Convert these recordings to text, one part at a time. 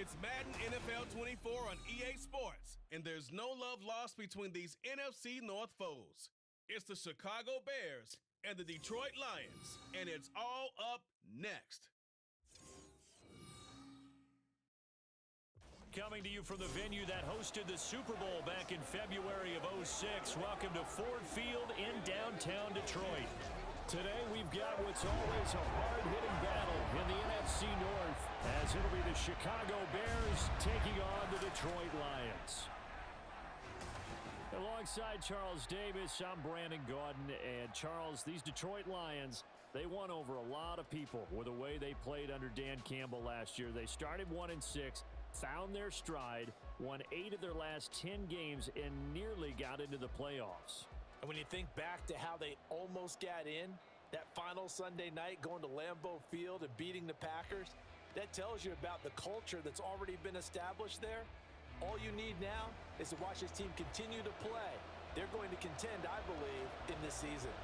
It's Madden NFL 24 on EA Sports, and there's no love lost between these NFC North foes. It's the Chicago Bears and the Detroit Lions, and it's all up next. Coming to you from the venue that hosted the Super Bowl back in February of 06. Welcome to Ford Field in downtown Detroit. Today we've got what's always a hard-hitting battle in the NFC North as it'll be the Chicago Bears taking on the Detroit Lions. Alongside Charles Davis, I'm Brandon Gaudin. And Charles, these Detroit Lions, they won over a lot of people with the way they played under Dan Campbell last year. They started 1 and 6, found their stride, won 8 of their last 10 games, and nearly got into the playoffs. And when you think back to how they almost got in, that final Sunday night going to Lambeau Field and beating the Packers, that tells you about the culture that's already been established there. All you need now is to watch this team continue to play. They're going to contend, I believe, in this season.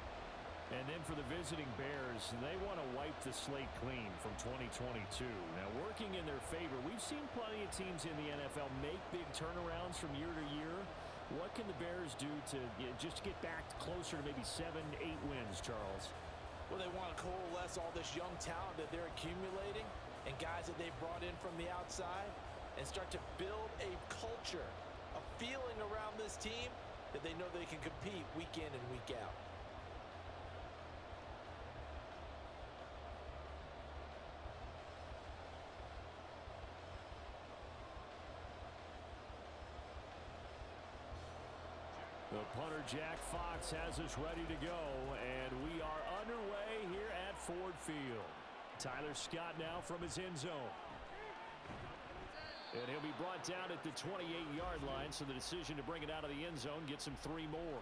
And then for the visiting Bears, they want to wipe the slate clean from 2022. Now, working in their favor, we've seen plenty of teams in the NFL make big turnarounds from year to year. What can the Bears do to you know, just get back closer to maybe seven, eight wins, Charles? Well, they want to coalesce all this young talent that they're accumulating and guys that they've brought in from the outside and start to build a culture, a feeling around this team that they know they can compete week in and week out. The punter Jack Fox has us ready to go, and we are underway here at Ford Field. Tyler Scott now from his end zone. And he'll be brought down at the 28-yard line, so the decision to bring it out of the end zone gets him three more.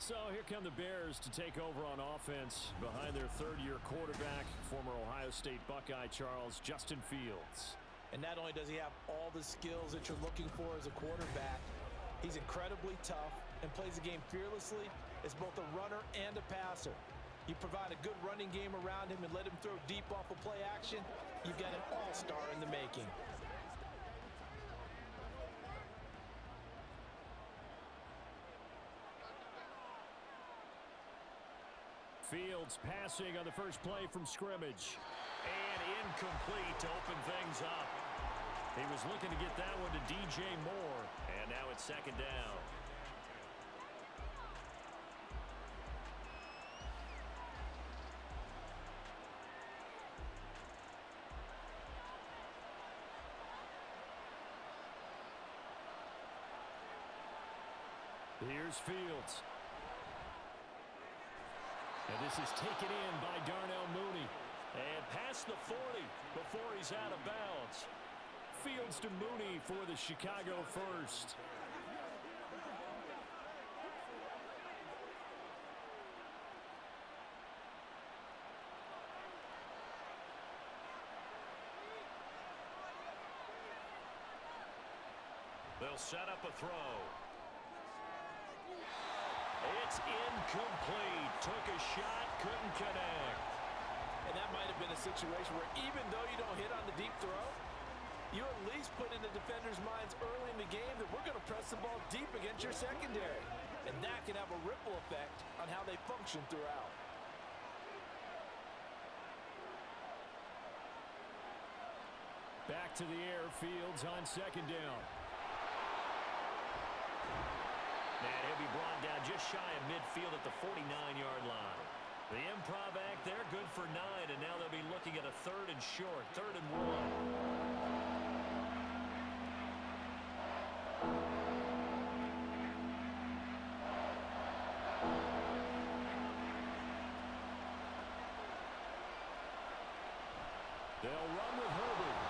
So here come the Bears to take over on offense behind their third-year quarterback, former Ohio State Buckeye Charles Justin Fields. And not only does he have all the skills that you're looking for as a quarterback, he's incredibly tough and plays the game fearlessly as both a runner and a passer. You provide a good running game around him and let him throw deep off of play action, you've got an all-star in the making. Fields passing on the first play from scrimmage. And incomplete to open things up. He was looking to get that one to DJ Moore. And now it's second down. Here's Fields. And this is taken in by Darnell Mooney. And past the 40 before he's out of bounds. Fields to Mooney for the Chicago first. They'll set up a throw. It's incomplete. Took a shot, couldn't connect. And that might have been a situation where even though you don't hit on the deep throw, you at least put in the defender's minds early in the game that we're going to press the ball deep against your secondary. And that can have a ripple effect on how they function throughout. Back to the air, Fields on second down. And he'll be brought down just shy of midfield at the 49-yard line. The improv act, they're good for nine, and now they'll be looking at a third and short, third and one. They'll run with Herbert.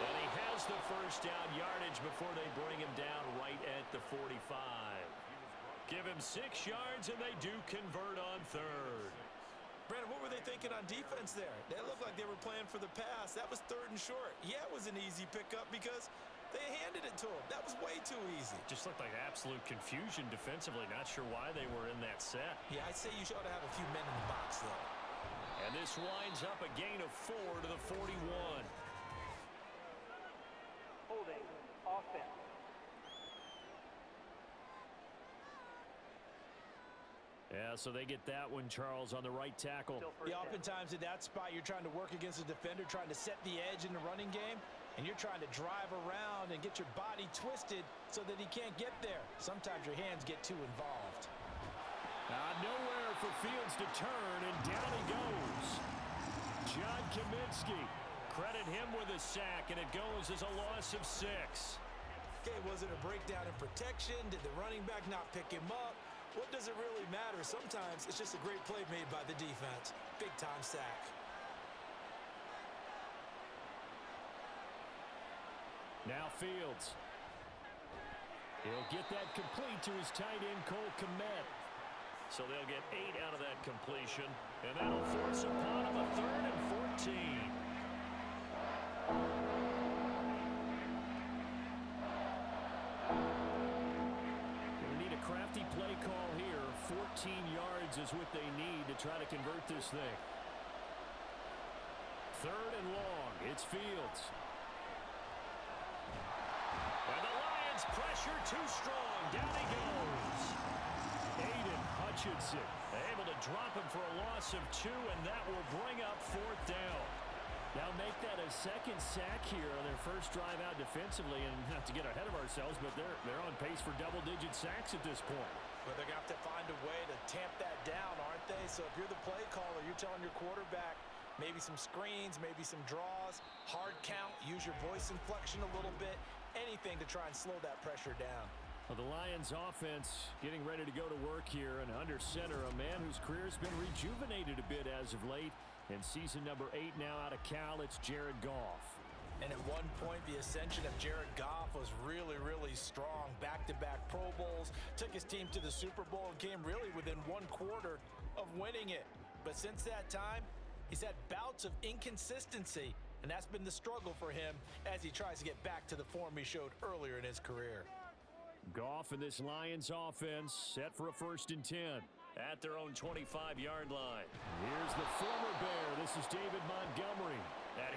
And he has the first down yardage before they bring him down right at the 45. Give him six yards, and they do convert on third. Brandon, what were they thinking on defense there? They looked like they were playing for the pass. That was third and short. Yeah, it was an easy pickup because they handed it to him. That was way too easy. Just looked like absolute confusion defensively. Not sure why they were in that set. Yeah, I'd say you ought to have a few men in the box, though. And this winds up a gain of four to the 41. Yeah, so they get that one, Charles, on the right tackle. Yeah, oftentimes in that spot, you're trying to work against a defender, trying to set the edge in the running game, and you're trying to drive around and get your body twisted so that he can't get there. Sometimes your hands get too involved. Uh, nowhere for Fields to turn, and down he goes. John Cominsky. Credit him with a sack, and it goes as a loss of six. Okay, was it a breakdown in protection? Did the running back not pick him up? What does it really matter? Sometimes it's just a great play made by the defense. Big-time sack. Now Fields. He'll get that complete to his tight end, Cole Kmet. So they'll get eight out of that completion, and that'll force upon him a third and 14. Yards is what they need to try to convert this thing. Third and long. It's Fields. And the Lions pressure too strong. Down he goes. Aidan Hutchinson able to drop him for a loss of two, and that will bring up fourth down. Now make that a second sack here on their first drive out defensively, and not to get ahead of ourselves, but they're they're on pace for double-digit sacks at this point. But they're going to have to find a way to tamp that down, aren't they? So if you're the play caller, you're telling your quarterback maybe some screens, maybe some draws, hard count, use your voice inflection a little bit, anything to try and slow that pressure down. Well, the Lions offense getting ready to go to work here and under center a man whose career has been rejuvenated a bit as of late. In season number eight now out of Cal, it's Jared Goff. And at one point, the ascension of Jared Goff was really, really strong. Back-to-back -back Pro Bowls, took his team to the Super Bowl and came really within one quarter of winning it. But since that time, he's had bouts of inconsistency, and that's been the struggle for him as he tries to get back to the form he showed earlier in his career. Goff and this Lions offense set for a first and 10 at their own 25-yard line. Here's the former Bear. This is David Montgomery.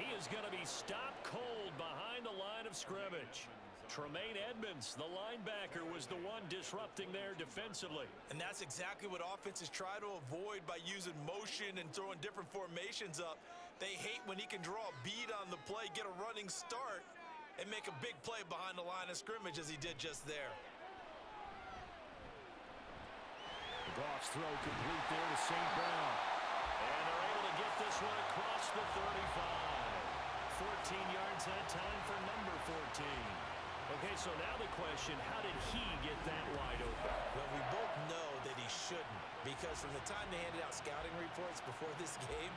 And he is going to be stopped cold behind the line of scrimmage. Tremaine Edmunds, the linebacker, was the one disrupting there defensively. And that's exactly what offenses try to avoid by using motion and throwing different formations up. They hate when he can draw a bead on the play, get a running start, and make a big play behind the line of scrimmage as he did just there. Goff's throw complete there to St. Brown. And they're able to get this one across the 35. 14 yards that time for number 14. Okay, so now the question, how did he get that wide open? Well, we both know that he shouldn't because from the time they handed out scouting reports before this game,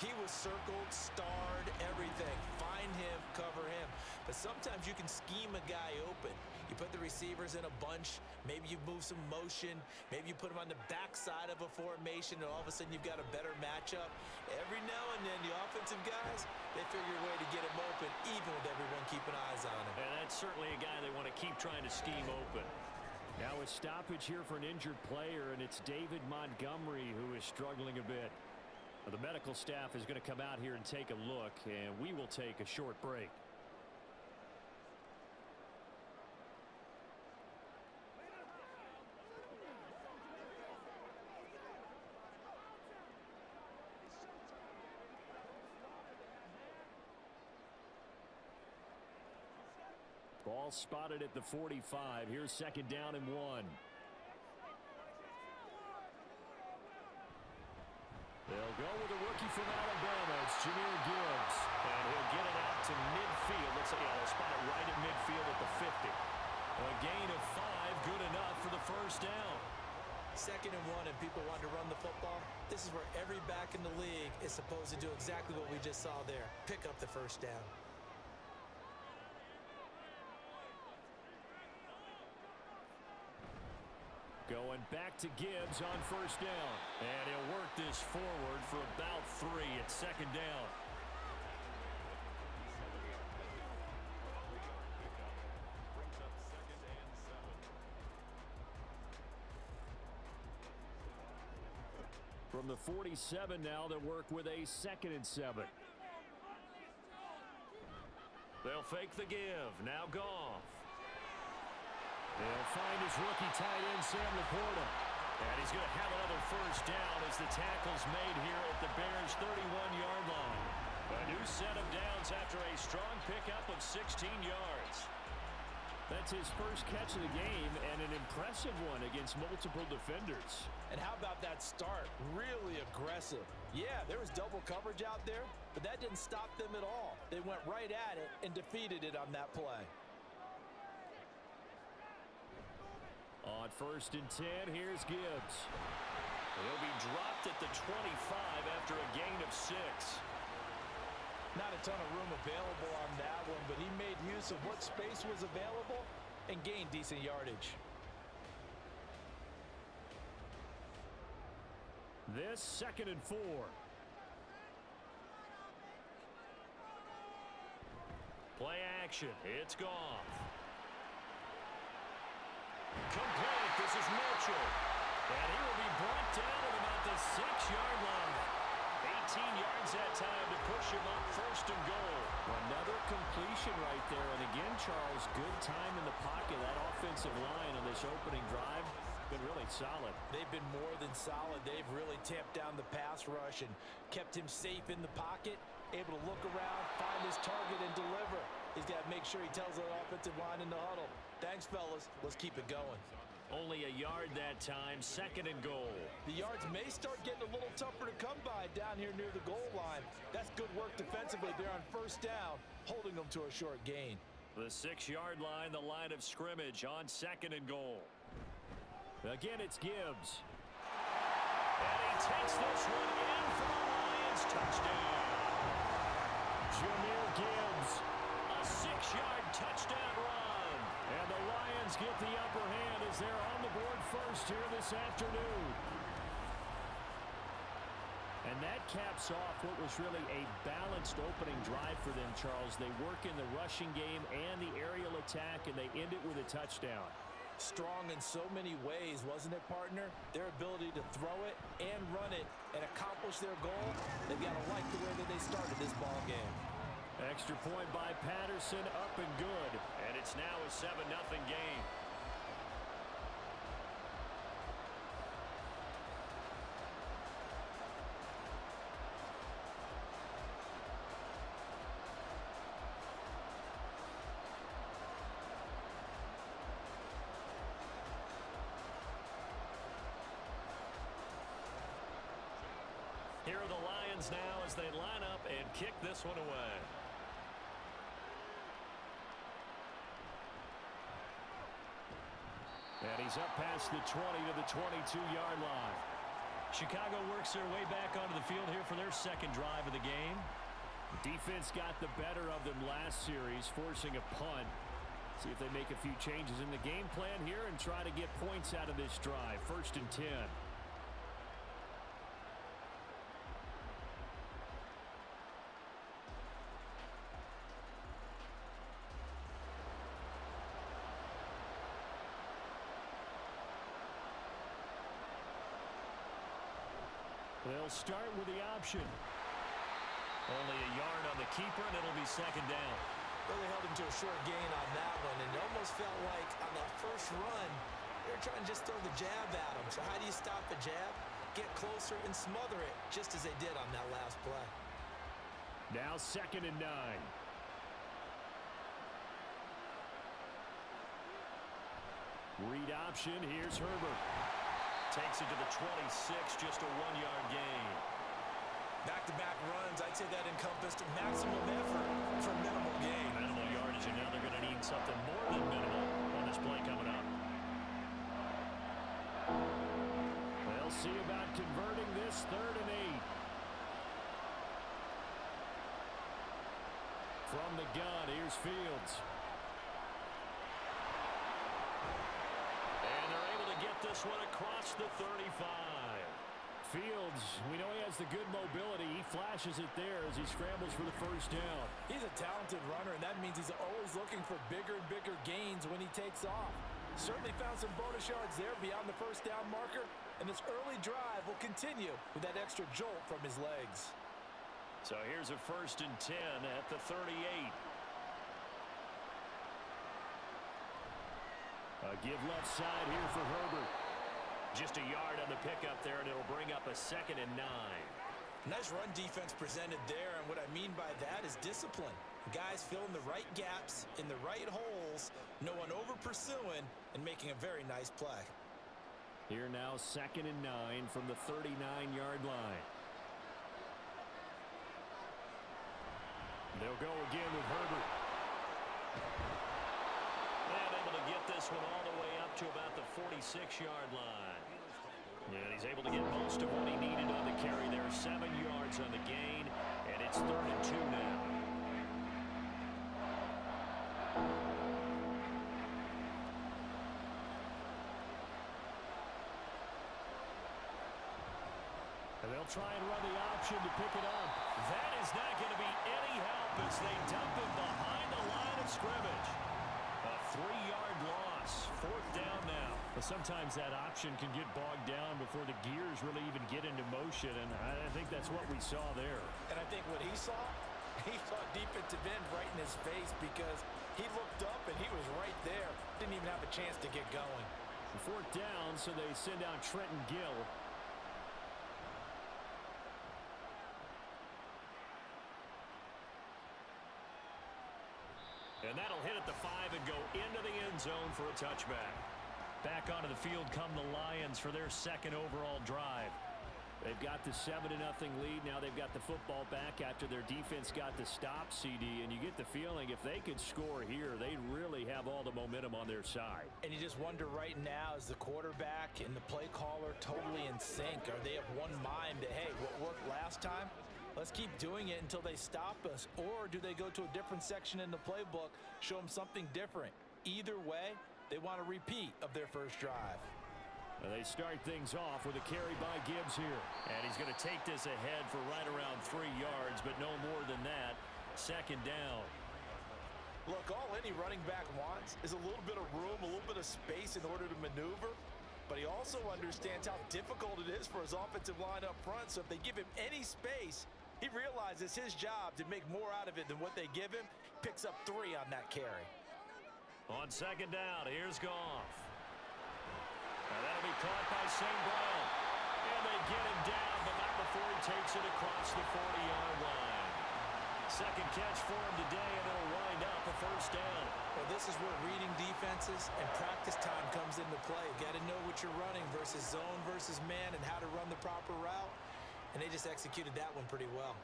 he was circled, starred, everything. Find him, cover him. But sometimes you can scheme a guy open. You put the receivers in a bunch. Maybe you move some motion. Maybe you put them on the backside of a formation, and all of a sudden you've got a better matchup. Every now and then, the offensive guys, they figure a way to get him open, even with everyone keeping eyes on him. And that's certainly a guy they want to keep trying to scheme open. Now a stoppage here for an injured player, and it's David Montgomery who is struggling a bit. The medical staff is going to come out here and take a look, and we will take a short break. Ball spotted at the 45. Here's second down and one. They'll go with a rookie from Alabama. It's Jahmyr Gibbs. And he'll get it out to midfield. Let's say, yeah, they'll spot it right at midfield at the 50. A gain of five, good enough for the first down. Second and one, and people want to run the football. This is where every back in the league is supposed to do exactly what we just saw there. Pick up the first down. Going back to Gibbs on first down. And he'll work this forward for about three at second down. From the 47 now, they'll work with a second and seven. They'll fake the give. Now Goff. They'll find his rookie tight end, Sam LaPorta. And he's going to have another first down as the tackle's made here at the Bears' 31-yard line. A new set of downs after a strong pickup of 16 yards. That's his first catch of the game and an impressive one against multiple defenders. And how about that start? Really aggressive. Yeah, there was double coverage out there, but that didn't stop them at all. They went right at it and defeated it on that play. On first and 10, here's Gibbs. He'll be dropped at the 25 after a gain of six. Not a ton of room available on that one, but he made use of what space was available and gained decent yardage. This second and four. Play action. It's Goff. Complete. This is Mitchell. And he will be brought down at about the six-yard line. 18 yards that time to push him up first and goal. Another completion right there. And again, Charles, good time in the pocket. That offensive line on this opening drive been really solid. They've been more than solid. They've really tamped down the pass rush and kept him safe in the pocket, able to look around, find his target, and deliver. He's got to make sure he tells the offensive line in the huddle. Thanks, fellas. Let's keep it going. Only a yard that time, second and goal. The yards may start getting a little tougher to come by down here near the goal line. That's good work defensively there on first down, holding them to a short gain. The six-yard line, the line of scrimmage on second and goal. Again, it's Gibbs. And he takes this one in for the Lions touchdown. Jahmyr Gibbs. Six-yard touchdown run. And the Lions get the upper hand as they're on the board first here this afternoon. And that caps off what was really a balanced opening drive for them, Charles. They work in the rushing game and the aerial attack, and they end it with a touchdown strong in so many ways, wasn't it, partner? Their ability to throw it and run it and accomplish their goal, they've got to like the way that they started this ball game. Extra point by Patterson, up and good. And it's now a 7-0 game. Here are the Lions now as they line up and kick this one away. And up past the 20 to the 22-yard line. Chicago works their way back onto the field here for their second drive of the game. Defense got the better of them last series, forcing a punt. See if they make a few changes in the game plan here and try to get points out of this drive. First and 10. They'll start with the option. Only a yard on the keeper, and it'll be second down. Really held him to a short gain on that one, and it almost felt like on that first run, they were trying to just throw the jab at him. So how do you stop the jab? Get closer and smother it, just as they did on that last play. Now second and nine. Read option, here's Herbert. Takes it to the 26, just a one-yard gain. Back-to-back -back runs, I'd say that encompassed maximum effort for minimal gain. Minimal yardage, and now they're going to need something more than minimal on this play coming up. They'll see about converting this third and eight. From the gun, here's Fields. This one across the 35. Fields, we know he has the good mobility. He flashes it there as he scrambles for the first down. He's a talented runner, and that means he's always looking for bigger and bigger gains when he takes off. Certainly found some bonus yards there beyond the first down marker, and this early drive will continue with that extra jolt from his legs. So here's a first and 10 at the 38. A give left side here for Herbert. Just a yard on the pickup there, and it'll bring up a second and nine. Nice run defense presented there, and what I mean by that is discipline. Guys filling the right gaps in the right holes, no one over pursuing, and making a very nice play. Here now, second and nine from the 39-yard line. They'll go again with Herbert. Able to get this one all the way up to about the 46-yard line. And he's able to get most of what he needed on the carry there. Seven yards on the gain, and it's third and two now. And they'll try and run the option to pick it up. That is not going to be any help as they dump him behind the line of scrimmage. Three-yard loss. Fourth down now. But sometimes that option can get bogged down before the gears really even get into motion, and I think that's what we saw there. And I think what he saw, he saw defensive end right in his face because he looked up and he was right there. Didn't even have a chance to get going. Fourth down, so they send out Trenton Gill. And that'll hit at the five and go into the end zone for a touchback. Back onto the field come the Lions for their second overall drive. They've got the 7 to nothing lead. Now they've got the football back after their defense got the stop, CD. And you get the feeling if they could score here, they really have all the momentum on their side. And you just wonder right now, is the quarterback and the play caller totally in sync? Are they of one mind that, hey, what worked last time? Let's keep doing it until they stop us. Or do they go to a different section in the playbook, show them something different? Either way, they want a repeat of their first drive. They start things off with a carry by Gibbs here. And he's going to take this ahead for right around three yards, but no more than that. Second down. Look, all any running back wants is a little bit of room, a little bit of space in order to maneuver. But he also understands how difficult it is for his offensive line up front. So if they give him any space, he realizes his job to make more out of it than what they give him. Picks up three on that carry. On second down, here's Goff. And that'll be caught by St. Brown. And they get him down, but not before he takes it across the 40-yard line. Second catch for him today, and it'll wind up a first down. Well, this is where reading defenses and practice time comes into play. You got to know what you're running versus zone versus man and how to run the proper route. And they just executed that one pretty well.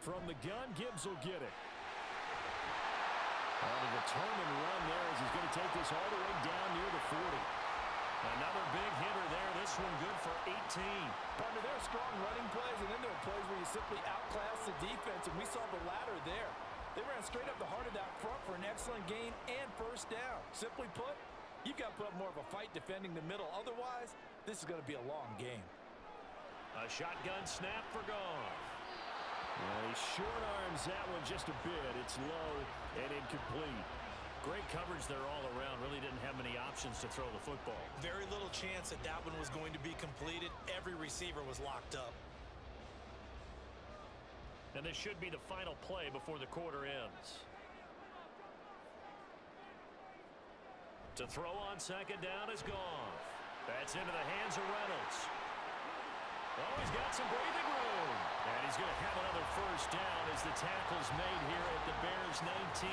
From the gun, Gibbs will get it. On a determined run there as he's going to take this all the way down near the 40. Another big hitter there. This one good for 18. Partner, there are strong running plays, and then there are plays where you simply outclass the defense, and we saw the latter there. They ran straight up the heart of that front for an excellent gain and first down. Simply put, you've got to put up more of a fight defending the middle. Otherwise, this is going to be a long game. A shotgun snap for Goff. Well, he short arms that one just a bit. It's low and incomplete. Great coverage there all around. Really didn't have many options to throw the football. Very little chance that that one was going to be completed. Every receiver was locked up. And this should be the final play before the quarter ends. To throw on second down is Goff. That's into the hands of Reynolds. Oh, he's got some breathing room. And he's going to have another first down as the tackle's made here at the Bears 19.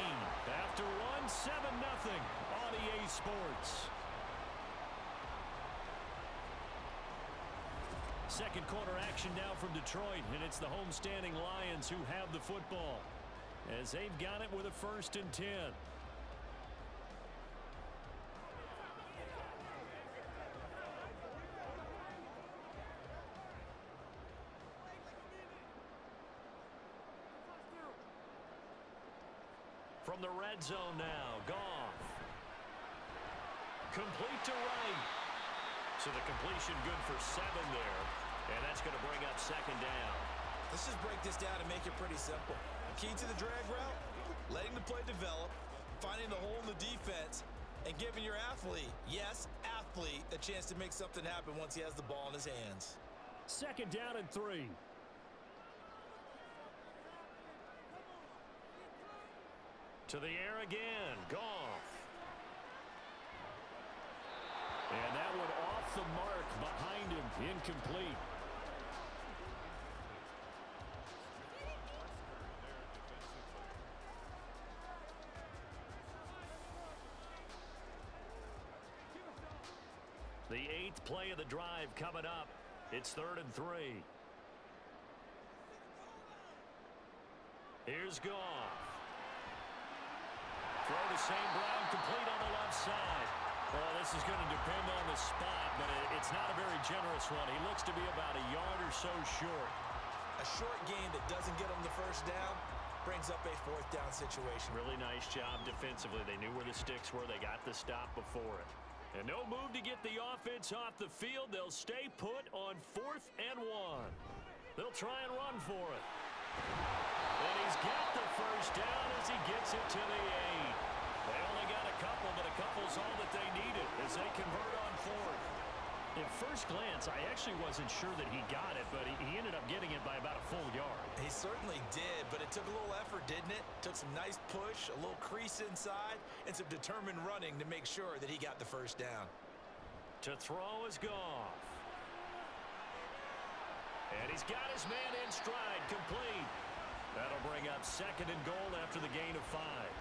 After one, 7-0 on EA Sports. Second quarter action now from Detroit, and it's the homestanding Lions who have the football as they've got it with a first and 10. The red zone now, Goff. Complete to right. So the completion good for seven there. And that's going to bring up second down. Let's just break this down and make it pretty simple. Key to the drag route, letting the play develop, finding the hole in the defense, and giving your athlete, yes, athlete, a chance to make something happen once he has the ball in his hands. Second down and three. To the air again. Goff. And that one off the mark behind him, incomplete. The eighth play of the drive coming up. It's third and three. Here's Goff. Throw to St. Brown, complete on the left side. Well, this is going to depend on the spot, but it's not a very generous one. He looks to be about a yard or so short. A short game that doesn't get him the first down brings up a fourth down situation. Really nice job defensively. They knew where the sticks were. They got the stop before it. And no move to get the offense off the field. They'll stay put on fourth and one. They'll try and run for it. And he's got the first down as he gets it to the eight. They only got a couple, but a couple's all that they needed as they convert on fourth. At first glance, I actually wasn't sure that he got it, but he, ended up getting it by about a full yard. He certainly did, but it took a little effort, didn't it? Took some nice push, a little crease inside, and some determined running to make sure that he got the first down. To throw is Goff. And he's got his man in stride, complete. That'll bring up second and goal after the gain of five.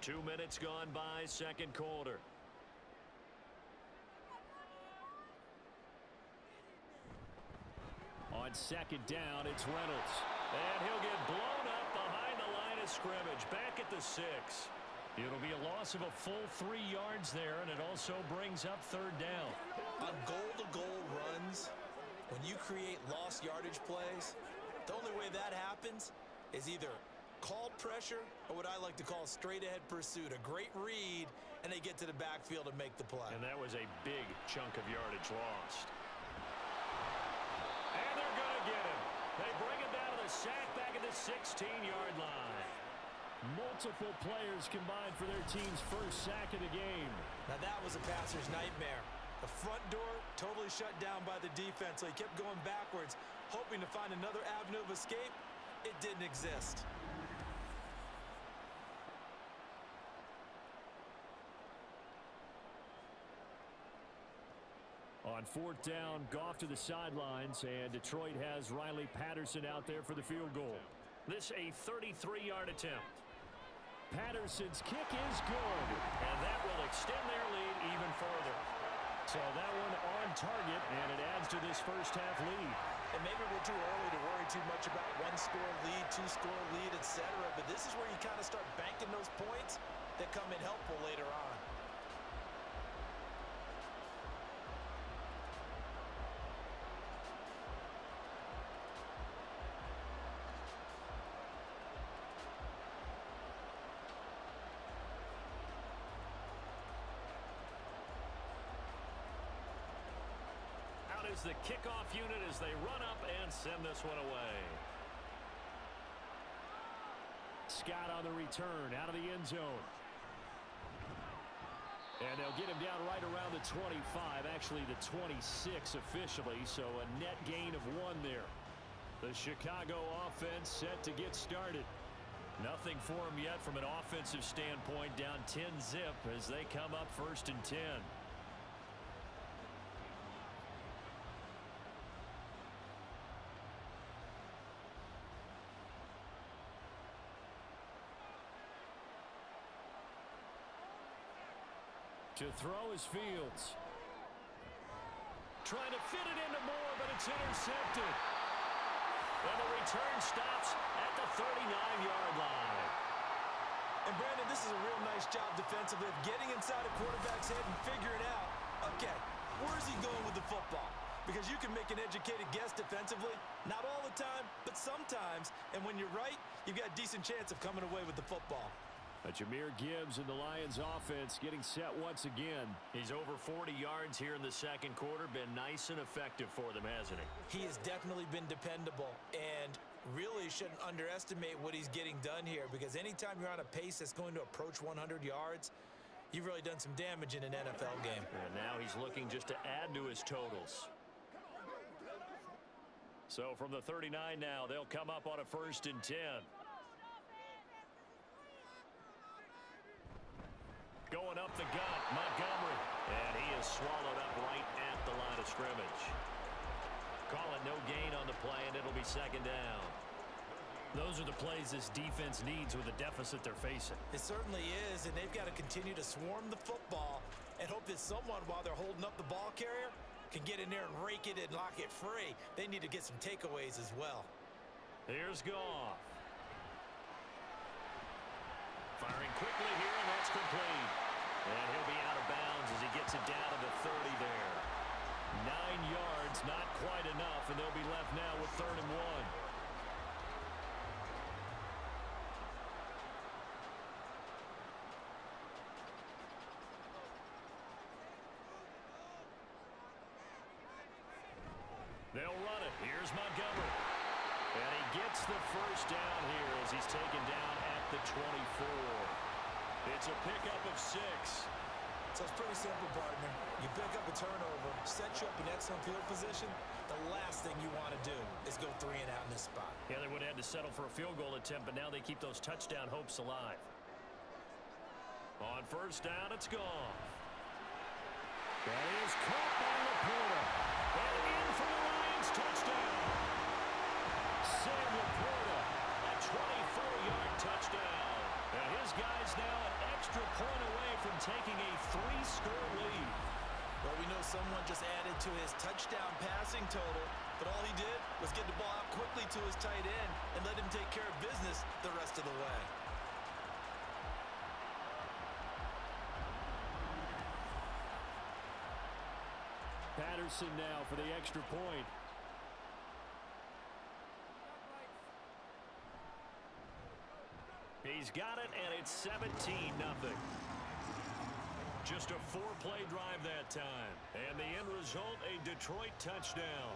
Two minutes gone by, second quarter. On second down, it's Reynolds. And he'll get blown up behind the line of scrimmage. Back at the six. It'll be a loss of a full three yards there, and it also brings up third down. On goal-to-goal -goal runs, when you create lost yardage plays, the only way that happens is either called pressure, or what I like to call straight-ahead pursuit. A great read, and they get to the backfield and make the play. And that was a big chunk of yardage lost. And they're going to get him. They bring him down to the sack back at the 16-yard line. Multiple players combined for their team's first sack of the game. Now that was a passer's nightmare. The front door totally shut down by the defense, so he kept going backwards, hoping to find another avenue of escape. It didn't exist. On fourth down, Goff to the sidelines, and Detroit has Riley Patterson out there for the field goal. This a 33-yard attempt. Patterson's kick is good, and that will extend their lead even further. So that one on target, and it adds to this first half lead. And maybe we're too early to worry too much about one-score lead, two-score lead, etc. But this is where you kind of start banking those points that come in helpful later on. The kickoff unit as they run up and send this one away. Scott on the return out of the end zone. And they'll get him down right around the 25, actually the 26 officially, so a net gain of one there. The Chicago offense set to get started. Nothing for them yet from an offensive standpoint, down 10 zip as they come up first and 10. Throw his Fields. Trying to fit it into Moore, but it's intercepted. And the return stops at the 39-yard line. And Brandon, this is a real nice job defensively of getting inside a quarterback's head and figuring out, okay, where's he going with the football? Because you can make an educated guess defensively, not all the time, but sometimes. And when you're right, you've got a decent chance of coming away with the football. But Jahmyr Gibbs and the Lions offense getting set once again. He's over 40 yards here in the second quarter. Been nice and effective for them, hasn't he? He has definitely been dependable and really shouldn't underestimate what he's getting done here because anytime you're on a pace that's going to approach 100 yards, you've really done some damage in an NFL game. And now he's looking just to add to his totals. So from the 39 now, they'll come up on a first and 10. Going up the gut, Montgomery. And he is swallowed up right at the line of scrimmage. Call it no gain on the play, and it'll be second down. Those are the plays this defense needs with the deficit they're facing. It certainly is, and they've got to continue to swarm the football and hope that someone, while they're holding up the ball carrier, can get in there and rake it and lock it free. They need to get some takeaways as well. Here's Goff. Firing quickly here, and that's complete. And he'll be out of bounds as he gets it down to the 30 there. Nine yards, not quite enough, and they'll be left now with third and one. They'll run it. Here's Montgomery. And he gets the first down here as he's taken down at the 24. It's a pickup of six. So it's pretty simple, partner. You pick up a turnover, set you up in excellent field position. The last thing you want to do is go three and out in this spot. Yeah, they would have had to settle for a field goal attempt, but now they keep those touchdown hopes alive. On first down, it's Goff. That is caught by LaPorta. And in for the Lions touchdown. Sam LaPorta, a 24-yard touchdown. And his guy's now an extra point away from taking a three-score lead. Well, we know someone just added to his touchdown passing total, but all he did was get the ball out quickly to his tight end and let him take care of business the rest of the way. Patterson now for the extra point. Got it, and it's 17 nothing. Just a four-play drive that time. And the end result, a Detroit touchdown.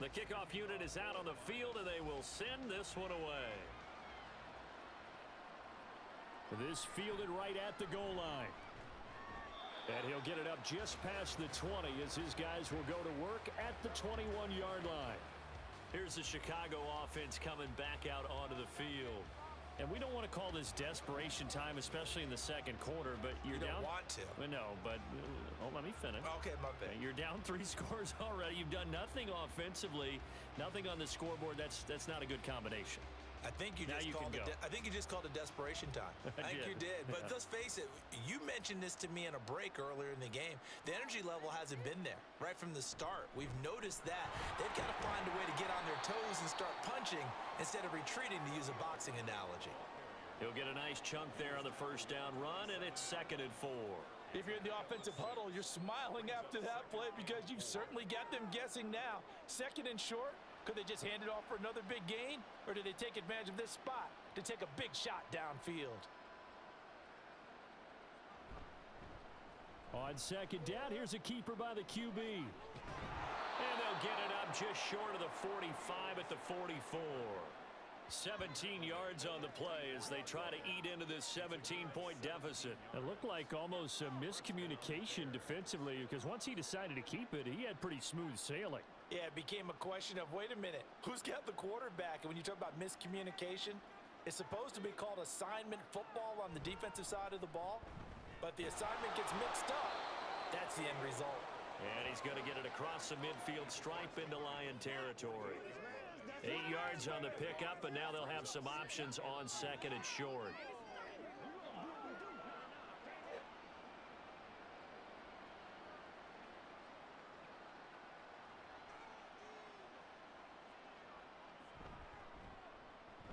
The kickoff unit is out on the field, and they will send this one away. This fielded right at the goal line. And he'll get it up just past the 20 as his guys will go to work at the 21-yard line. Here's the Chicago offense coming back out onto the field. And we don't want to call this desperation time, especially in the second quarter, but you're You don't down. want to. Well, no, but uh, oh, let me finish. Okay, my bad. You're down three scores already. You've done nothing offensively, nothing on the scoreboard. That's that's not a good combination. I think you Now just you called it. de- I think you just called it desperation time. I think did. you did. But Yeah. let's face it. You mentioned this to me in a break earlier in the game. The energy level hasn't been there right from the start. We've noticed that they've got to find a way to get on their toes and start punching instead of retreating, to use a boxing analogy. He'll get a nice chunk there on the first down run, and it's second and four. If you're in the offensive huddle, you're smiling after that play because you've certainly got them guessing now. Second and short, could they just hand it off for another big gain? Or do they take advantage of this spot to take a big shot downfield? On second down, here's a keeper by the QB. And they'll get it up just short of the 45 at the 44. 17 yards on the play as they try to eat into this 17-point deficit. It looked like almost a miscommunication defensively because once he decided to keep it, he had pretty smooth sailing. Yeah, it became a question of, wait a minute, who's got the quarterback? And when you talk about miscommunication, it's supposed to be called assignment football on the defensive side of the ball, but the assignment gets mixed up. That's the end result. And he's going to get it across the midfield stripe into Lion territory. Eight yards on the pickup, and now they'll have some options on second and short.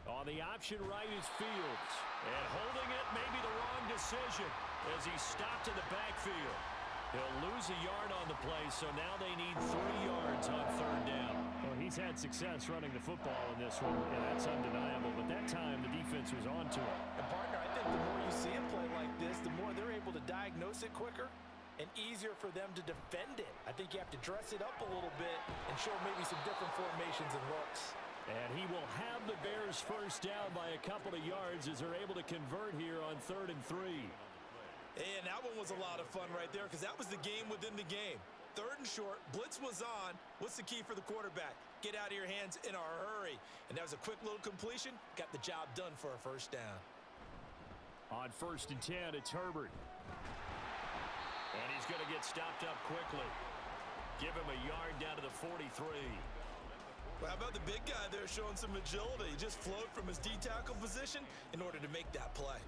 On the option right is Fields. And holding it may be the wrong decision as he's stopped in the backfield. He'll lose a yard on the play, so now they need three yards on third down. Well, he's had success running the football in this one, and that's undeniable. But that time, the defense was on to him. And partner, I think the more you see him play like this, the more they're able to diagnose it quicker and easier for them to defend it. I think you have to dress it up a little bit and show maybe some different formations and looks. And he will have the Bears first down by a couple of yards as they're able to convert here on third and three. And that one was a lot of fun right there because that was the game within the game. Third and short, blitz was on. What's the key for the quarterback? Get out of your hands in a hurry. And that was a quick little completion. Got the job done for a first down. On first and 10, it's Herbert. And he's going to get stopped up quickly. Give him a yard down to the 43. Well, how about the big guy there showing some agility? He just flowed from his D-tackle position in order to make that play.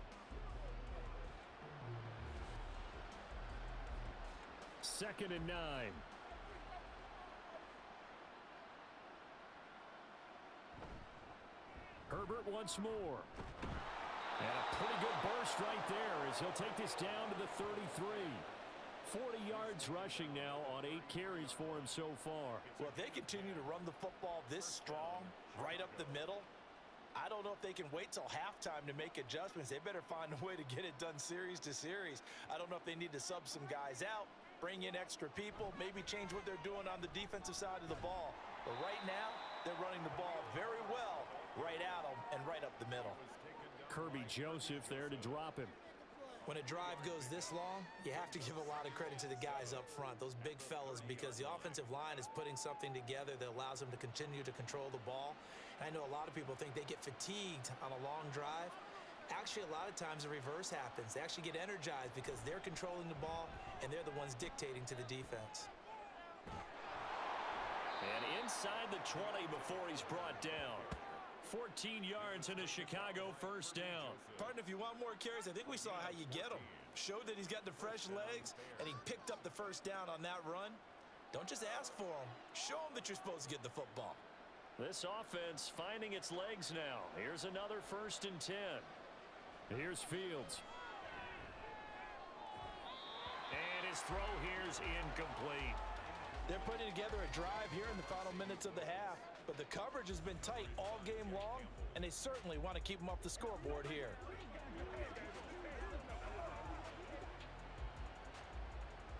Second and nine. Herbert once more. And a pretty good burst right there as he'll take this down to the 33. 40 yards rushing now on eight carries for him so far. Well, if they continue to run the football this strong, right up the middle, I don't know if they can wait till halftime to make adjustments. They better find a way to get it done series to series. I don't know if they need to sub some guys out, bring in extra people, maybe change what they're doing on the defensive side of the ball. But right now, they're running the ball very well right at them and right up the middle. Kerby Joseph there to drop him. When a drive goes this long, you have to give a lot of credit to the guys up front, those big fellas, because the offensive line is putting something together that allows them to continue to control the ball. And I know a lot of people think they get fatigued on a long drive. Actually, a lot of times the reverse happens. They actually get energized because they're controlling the ball and they're the ones dictating to the defense. And inside the 20 before he's brought down. 14 yards a Chicago first down. Pardon if you want more carries, I think we saw how you get them. Showed that he's got the fresh legs, and he picked up the first down on that run. Don't just ask for them. Show them that you're supposed to get the football. This offense finding its legs now. Here's another first and 10. Here's Fields. And his throw here's incomplete. They're putting together a drive here in the final minutes of the half. But the coverage has been tight all game long, and they certainly want to keep them off the scoreboard here.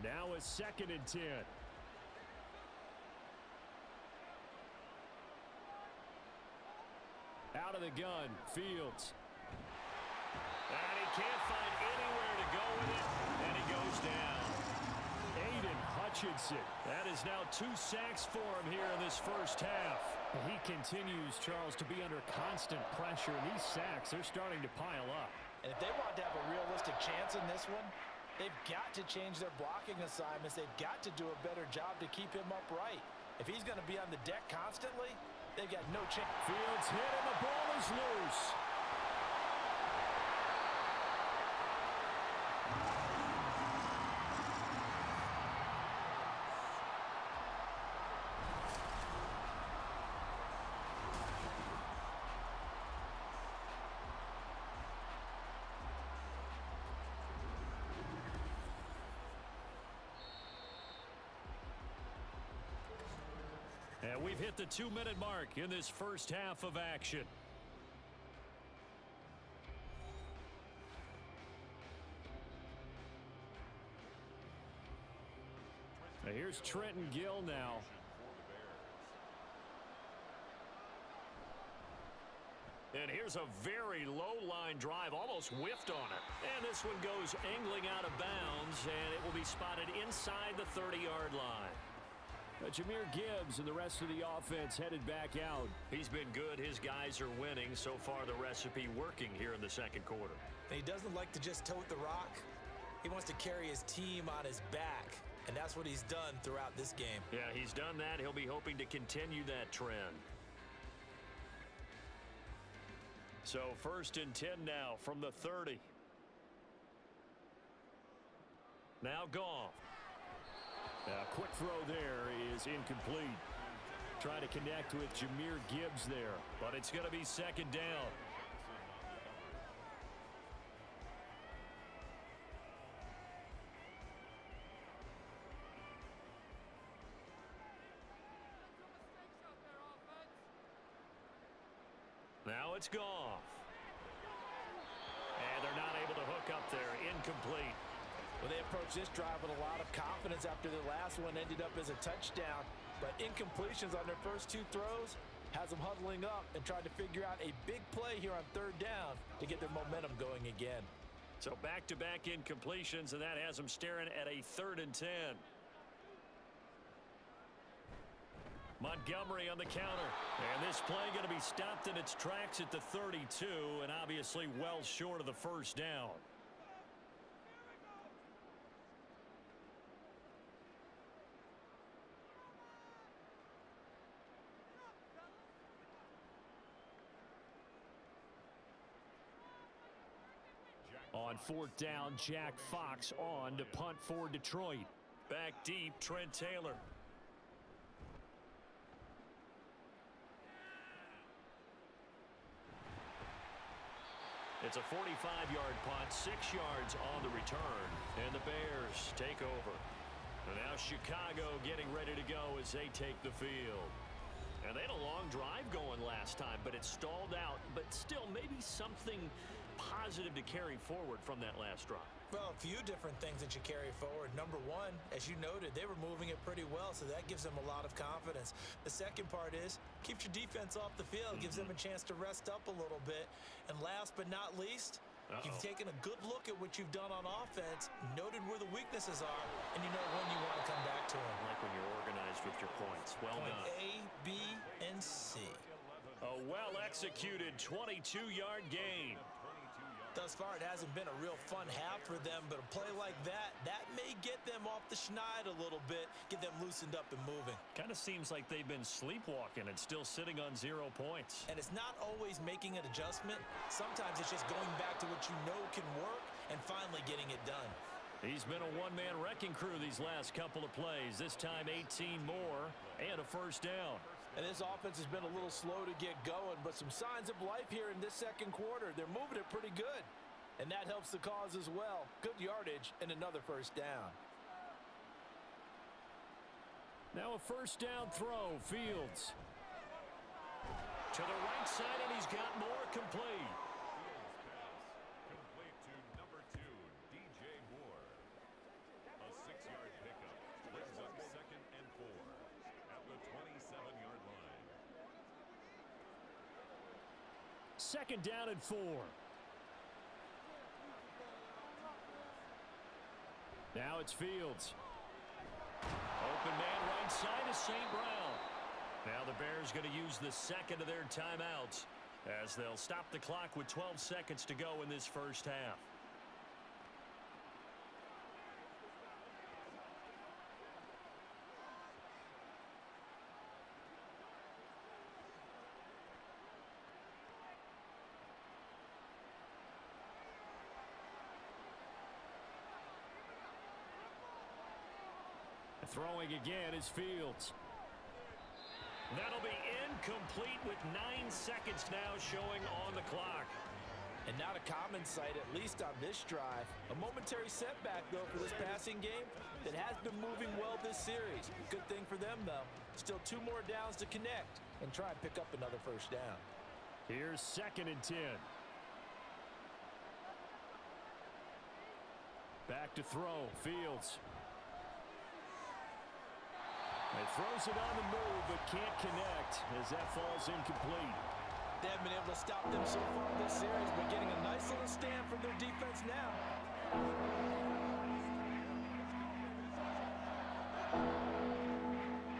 Now a second and 10. Out of the gun, Fields. And he can't find anywhere to go with it, and he goes down. Hutchinson. That is now two sacks for him here in this first half. He continues, Charles, to be under constant pressure. And these sacks, they're starting to pile up. And if they want to have a realistic chance in this one, they've got to change their blocking assignments. They've got to do a better job to keep him upright. If he's going to be on the deck constantly, they've got no chance. Fields hit and the ball is loose. And we've hit the two-minute mark in this first half of action. Now here's Trenton Gill now. And here's a very low line drive, almost whiffed on it. And this one goes angling out of bounds, and it will be spotted inside the 30-yard line. Uh, but Jahmyr Gibbs and the rest of the offense headed back out. He's been good. His guys are winning. So far, the recipe working here in the second quarter. And he doesn't like to just tote the rock. He wants to carry his team on his back. And that's what he's done throughout this game. Yeah, he's done that. He'll be hoping to continue that trend. So first and 10 now from the 30. Now Goff. A quick throw there is incomplete. Try to connect with Jahmyr Gibbs there, but it's going to be second down. Now it's gone. Well, they approached this drive with a lot of confidence after their last one ended up as a touchdown. But incompletions on their first two throws has them huddling up and trying to figure out a big play here on third down to get their momentum going again. So back-to-back -back incompletions, and that has them staring at a third and 10. Montgomery on the counter. And this play going to be stopped in its tracks at the 32, and obviously well short of the first down. On fourth down, Jack Fox on to punt for Detroit. Back deep, Trent Taylor. It's a 45-yard punt, six yards on the return, and the Bears take over. And now Chicago getting ready to go as they take the field. And they had a long drive going last time, but it stalled out. But still, maybe something positive to carry forward from that last drive. Well, a few different things that you carry forward. Number one, as you noted, they were moving it pretty well, so that gives them a lot of confidence. The second part is keeps your defense off the field, mm -hmm. gives them a chance to rest up a little bit. And last but not least, uh -oh. you've taken a good look at what you've done on offense, noted where the weaknesses are, and you know when you want to come back to them. like when you're organized with your points. Well Point done. A, B, and C. A well-executed 22-yard gain. Thus far, it hasn't been a real fun half for them, but a play like that, that may get them off the schneid a little bit, get them loosened up and moving. Kind of seems like they've been sleepwalking and still sitting on zero points. And it's not always making an adjustment. Sometimes it's just going back to what you know can work and finally getting it done. He's been a one-man wrecking crew these last couple of plays. This time 18 more and a first down. And this offense has been a little slow to get going, but some signs of life here in this second quarter. They're moving it pretty good. And that helps the cause as well. Good yardage and another first down. Now a first down throw, Fields. To the right side, and he's got more complete. Second down and four. Now it's Fields. Open man right side is St. Brown. Now the Bears going to use the second of their timeouts as they'll stop the clock with 12 seconds to go in this first half. Throwing again is Fields. That'll be incomplete with nine seconds now showing on the clock. And not a common sight, at least on this drive. A momentary setback, though, for this passing game that has been moving well this series. Good thing for them, though. Still two more downs to connect and try and pick up another first down. Here's second and 10. Back to throw. Fields. It throws it on the move, but can't connect as that falls incomplete. They haven't been able to stop them so far this series, but getting a nice little stand from their defense now.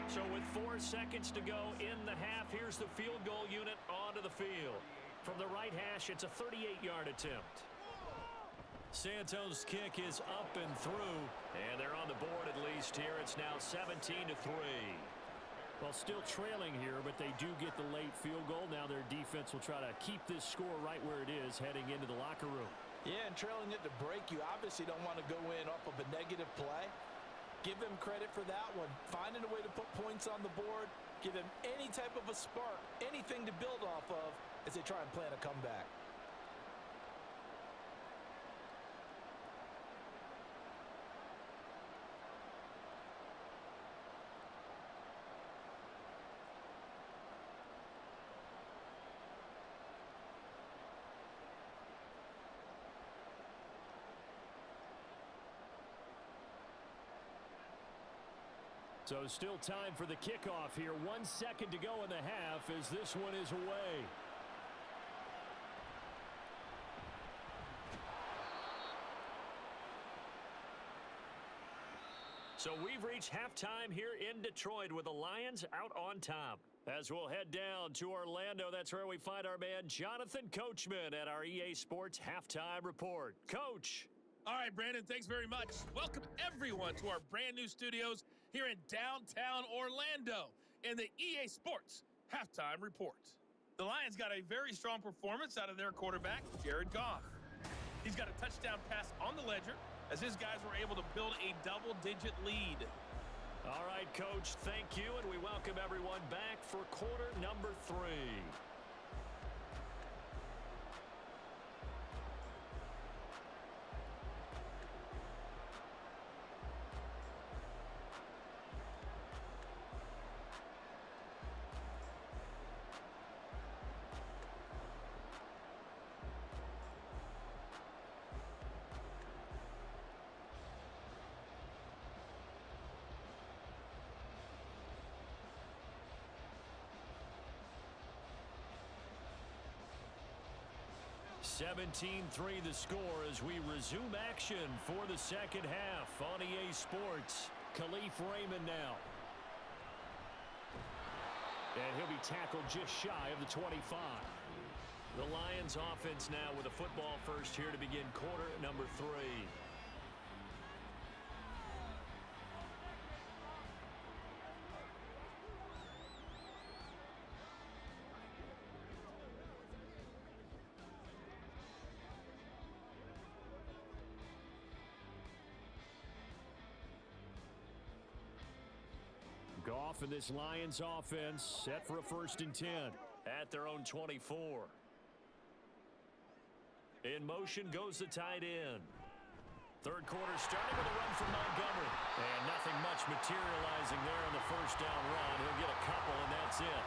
So with four seconds to go in the half, here's the field goal unit onto the field. From the right hash, it's a 38-yard attempt. Santos' kick is up and through, and they're on the board at least here. It's now 17 to 3. Well, still trailing here, but they do get the late field goal. Now their defense will try to keep this score right where it is heading into the locker room. Yeah, and trailing it to break, you obviously don't want to go in off of a negative play. Give them credit for that one. Finding a way to put points on the board, give them any type of a spark, anything to build off of as they try and plan a comeback. So still time for the kickoff here. One second to go in the half as this one is away. So we've reached halftime here in Detroit with the Lions out on top. As we'll head down to Orlando, that's where we find our man Jonathan Coachman at our EA Sports Halftime Report. Coach. All right, Brandon, thanks very much. Welcome everyone to our brand new studios here in downtown Orlando in the EA Sports Halftime Report. The Lions got a very strong performance out of their quarterback, Jared Goff. He's got a touchdown pass on the ledger as his guys were able to build a double-digit lead. All right, Coach, thank you, and we welcome everyone back for quarter number three. Seventeen three the score as we resume action for the second half on EA Sports. Kalif Raymond now. And he'll be tackled just shy of the 25. The Lions offense now with a football first here to begin quarter number three. Goff and this Lions offense set for a first and 10 at their own 24. In motion goes the tight end. Third quarter starting with a run from Montgomery. And nothing much materializing there on the first down run. He'll get a couple, and that's it.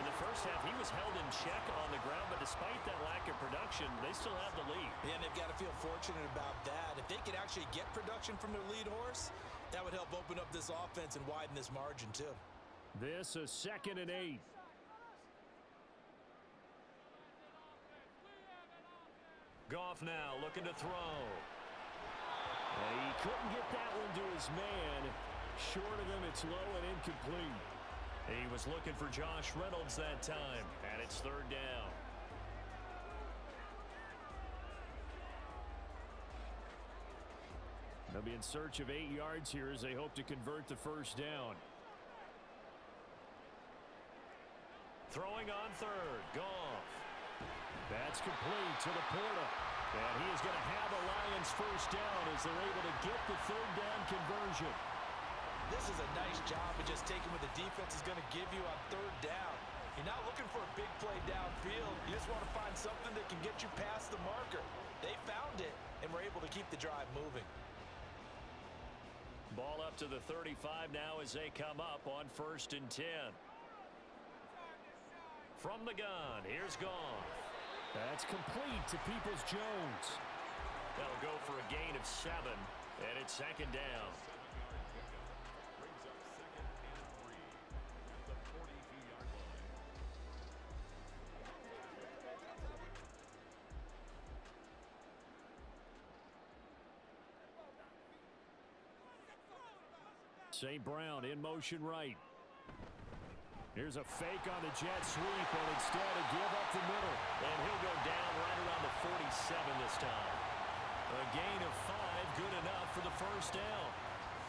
In the first half, he was held in check on the ground, but despite that lack of production, they still have the lead. Yeah, and they've got to feel fortunate about that. If they could actually get production from their lead horse, that would help open up this offense and widen this margin, too. This a second and eight. Goff now looking to throw. And he couldn't get that one to his man. Short of him, it's low and incomplete. He was looking for Josh Reynolds that time, and it's third down. They'll be in search of eight yards here as they hope to convert the first down. Throwing on third. Goff. That's complete to LaPorta. And he is going to have a Lions first down as they're able to get the third down conversion. This is a nice job of just taking what the defense is going to give you on third down. You're not looking for a big play downfield. You just want to find something that can get you past the marker. They found it and were able to keep the drive moving. Ball up to the 35 now as they come up on first and 10. From the gun, here's Goff. That's complete to Peoples-Jones. That'll go for a gain of seven, and it's second down. St. Brown in motion right. Here's a fake on the jet sweep, and instead a give up the middle. And he'll go down right around the 47 this time. A gain of five, good enough for the first down.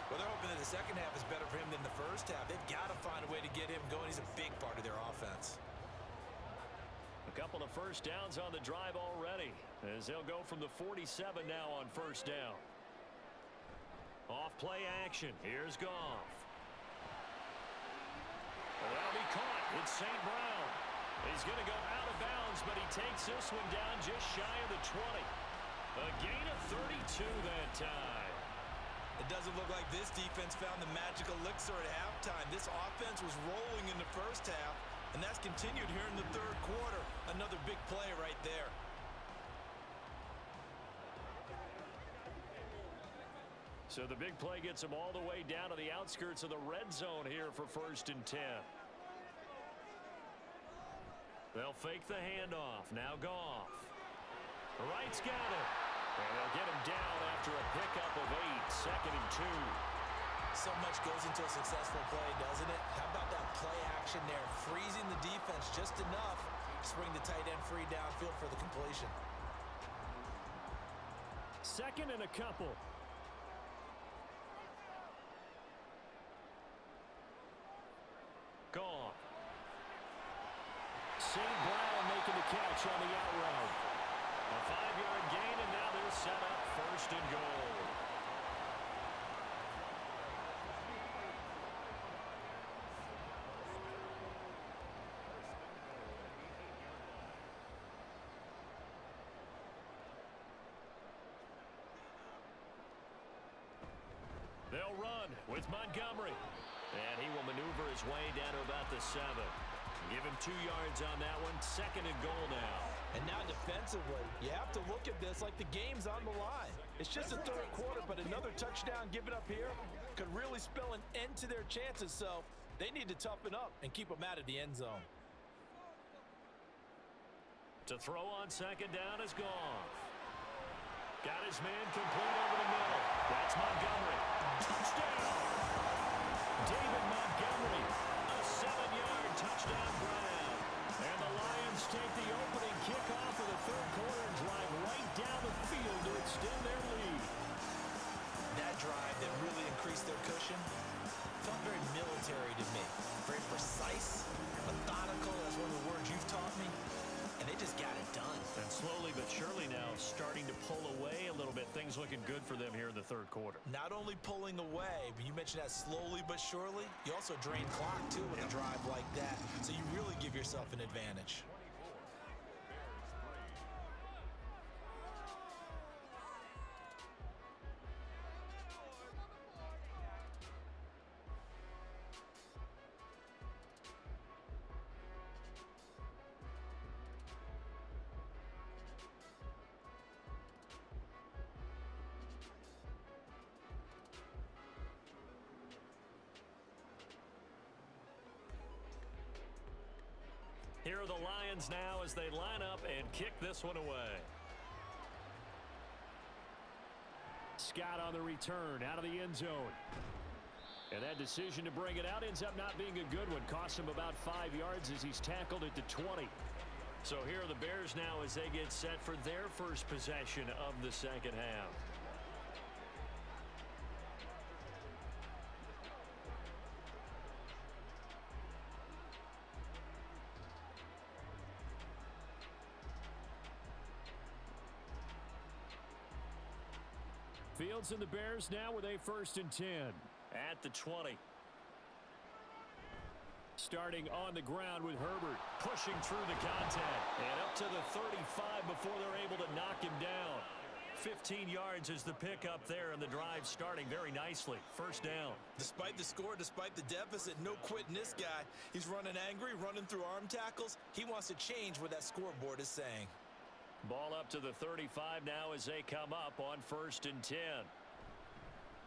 Well, they're hoping that the second half is better for him than the first half. They've got to find a way to get him going. He's a big part of their offense. A couple of first downs on the drive already as they'll go from the 47 now on first down. Off play action. Here's Goff. That'll be caught. It's St. Brown. He's going to go out of bounds, but he takes this one down just shy of the 20. A gain of 32 that time. It doesn't look like this defense found the magic elixir at halftime. This offense was rolling in the first half, and that's continued here in the third quarter. Another big play right there. So the big play gets them all the way down to the outskirts of the red zone here for first and 10. They'll fake the handoff. Now Goff. Wright's got it. And they'll get him down after a pickup of eight. Second and two. So much goes into a successful play, doesn't it? How about that play action there? Freezing the defense just enough to bring the tight end free downfield for the completion. Second and a couple. Gone. St. Brown making the catch on the out route. A five-yard gain, and now they're set up first and goal. They'll run with Montgomery. And he will maneuver his way down to about the seven. Give him two yards on that one. Second and goal now. And now defensively, you have to look at this like the game's on the line. It's just a third quarter, but another touchdown given up here could really spell an end to their chances. So they need to toughen up and keep them out of the end zone. To throw on second down is Goff. Got his man complete over the middle. That's Montgomery. Touchdown! David Montgomery. A seven-yard touchdown grab. And the Lions take the opening kickoff of the third quarter and drive right down the field to extend their lead. That drive that really increased their cushion felt very military to me. Very precise, methodical. That's one of the words you've taught me. They just got it done. And slowly but surely now starting to pull away a little bit. Things looking good for them here in the third quarter. Not only pulling away, but you mentioned that slowly but surely. You also drain clock, too, with a drive like that. So you really give yourself an advantage. The Lions now as they line up and kick this one away. Scott on the return out of the end zone. And that decision to bring it out ends up not being a good one. Cost him about five yards as he's tackled it to 20. So here are the Bears now as they get set for their first possession of the second half. Fields and the Bears now with a first and 10 at the 20. Starting on the ground with Herbert, pushing through the contact, and up to the 35 before they're able to knock him down. 15 yards is the pickup there, and the drive starting very nicely. First down. Despite the score, despite the deficit, no quitting this guy. He's running angry, running through arm tackles. He wants to change what that scoreboard is saying. Ball up to the 35 now as they come up on first and 10.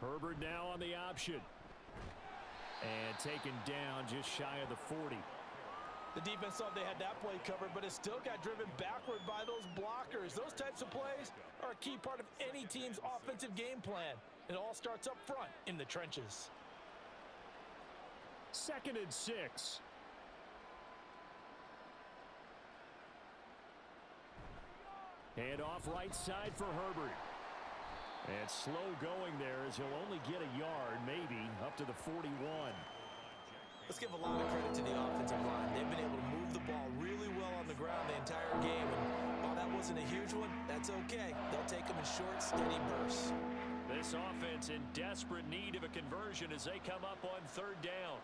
Herbert now on the option. And taken down just shy of the 40. The defense thought they had that play covered, but it still got driven backward by those blockers. Those types of plays are a key part of any team's offensive game plan. It all starts up front in the trenches. Second and six. Hand off right side for Herbert. And slow going there as he'll only get a yard, maybe, up to the 41. Let's give a lot of credit to the offensive line. They've been able to move the ball really well on the ground the entire game. And while that wasn't a huge one, that's okay. They'll take them in short, steady bursts. This offense in desperate need of a conversion as they come up on third down.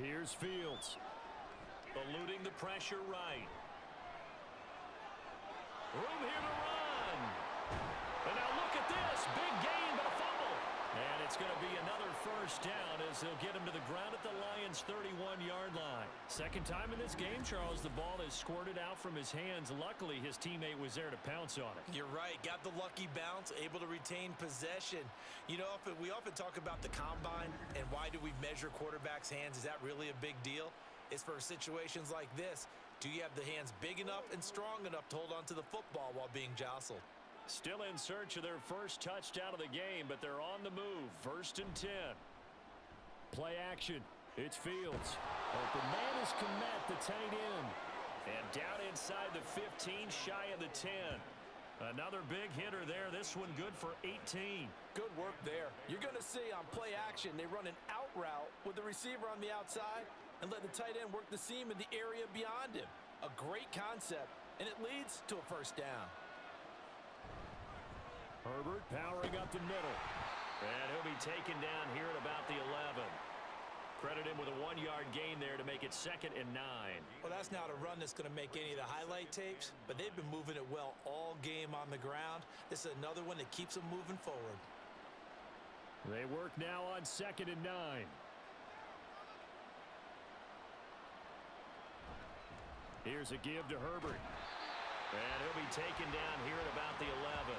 Here's Fields. Eluding the pressure right. Room here to run. And now look at this. Big gain, but a fumble. And it's going to be another first down as They'll get him to the ground at the Lions' 31-yard line. Second time in this game, Charles, the ball is squirted out from his hands. Luckily, his teammate was there to pounce on it. You're right. Got the lucky bounce, able to retain possession. You know, we often talk about the combine and why do we measure quarterbacks' hands. Is that really a big deal? It's for situations like this. Do you have the hands big enough and strong enough to hold on to the football while being jostled? Still in search of their first touchdown of the game, but they're on the move. First and 10. Play action. It's Fields. Open man is Kmet, the tight end. And down inside the 15, shy of the 10. Another big hitter there. This one good for 18. Good work there. You're going to see on play action, they run an out route with the receiver on the outside and let the tight end work the seam in the area beyond him. A great concept, and it leads to a first down. Herbert powering up the middle. And he'll be taken down here at about the 11. Credit him with a one-yard gain there to make it second and nine. Well, that's not a run that's going to make any of the highlight tapes, but they've been moving it well all game on the ground. This is another one that keeps them moving forward. They work now on second and nine. Here's a give to Herbert. And he'll be taken down here at about the 11.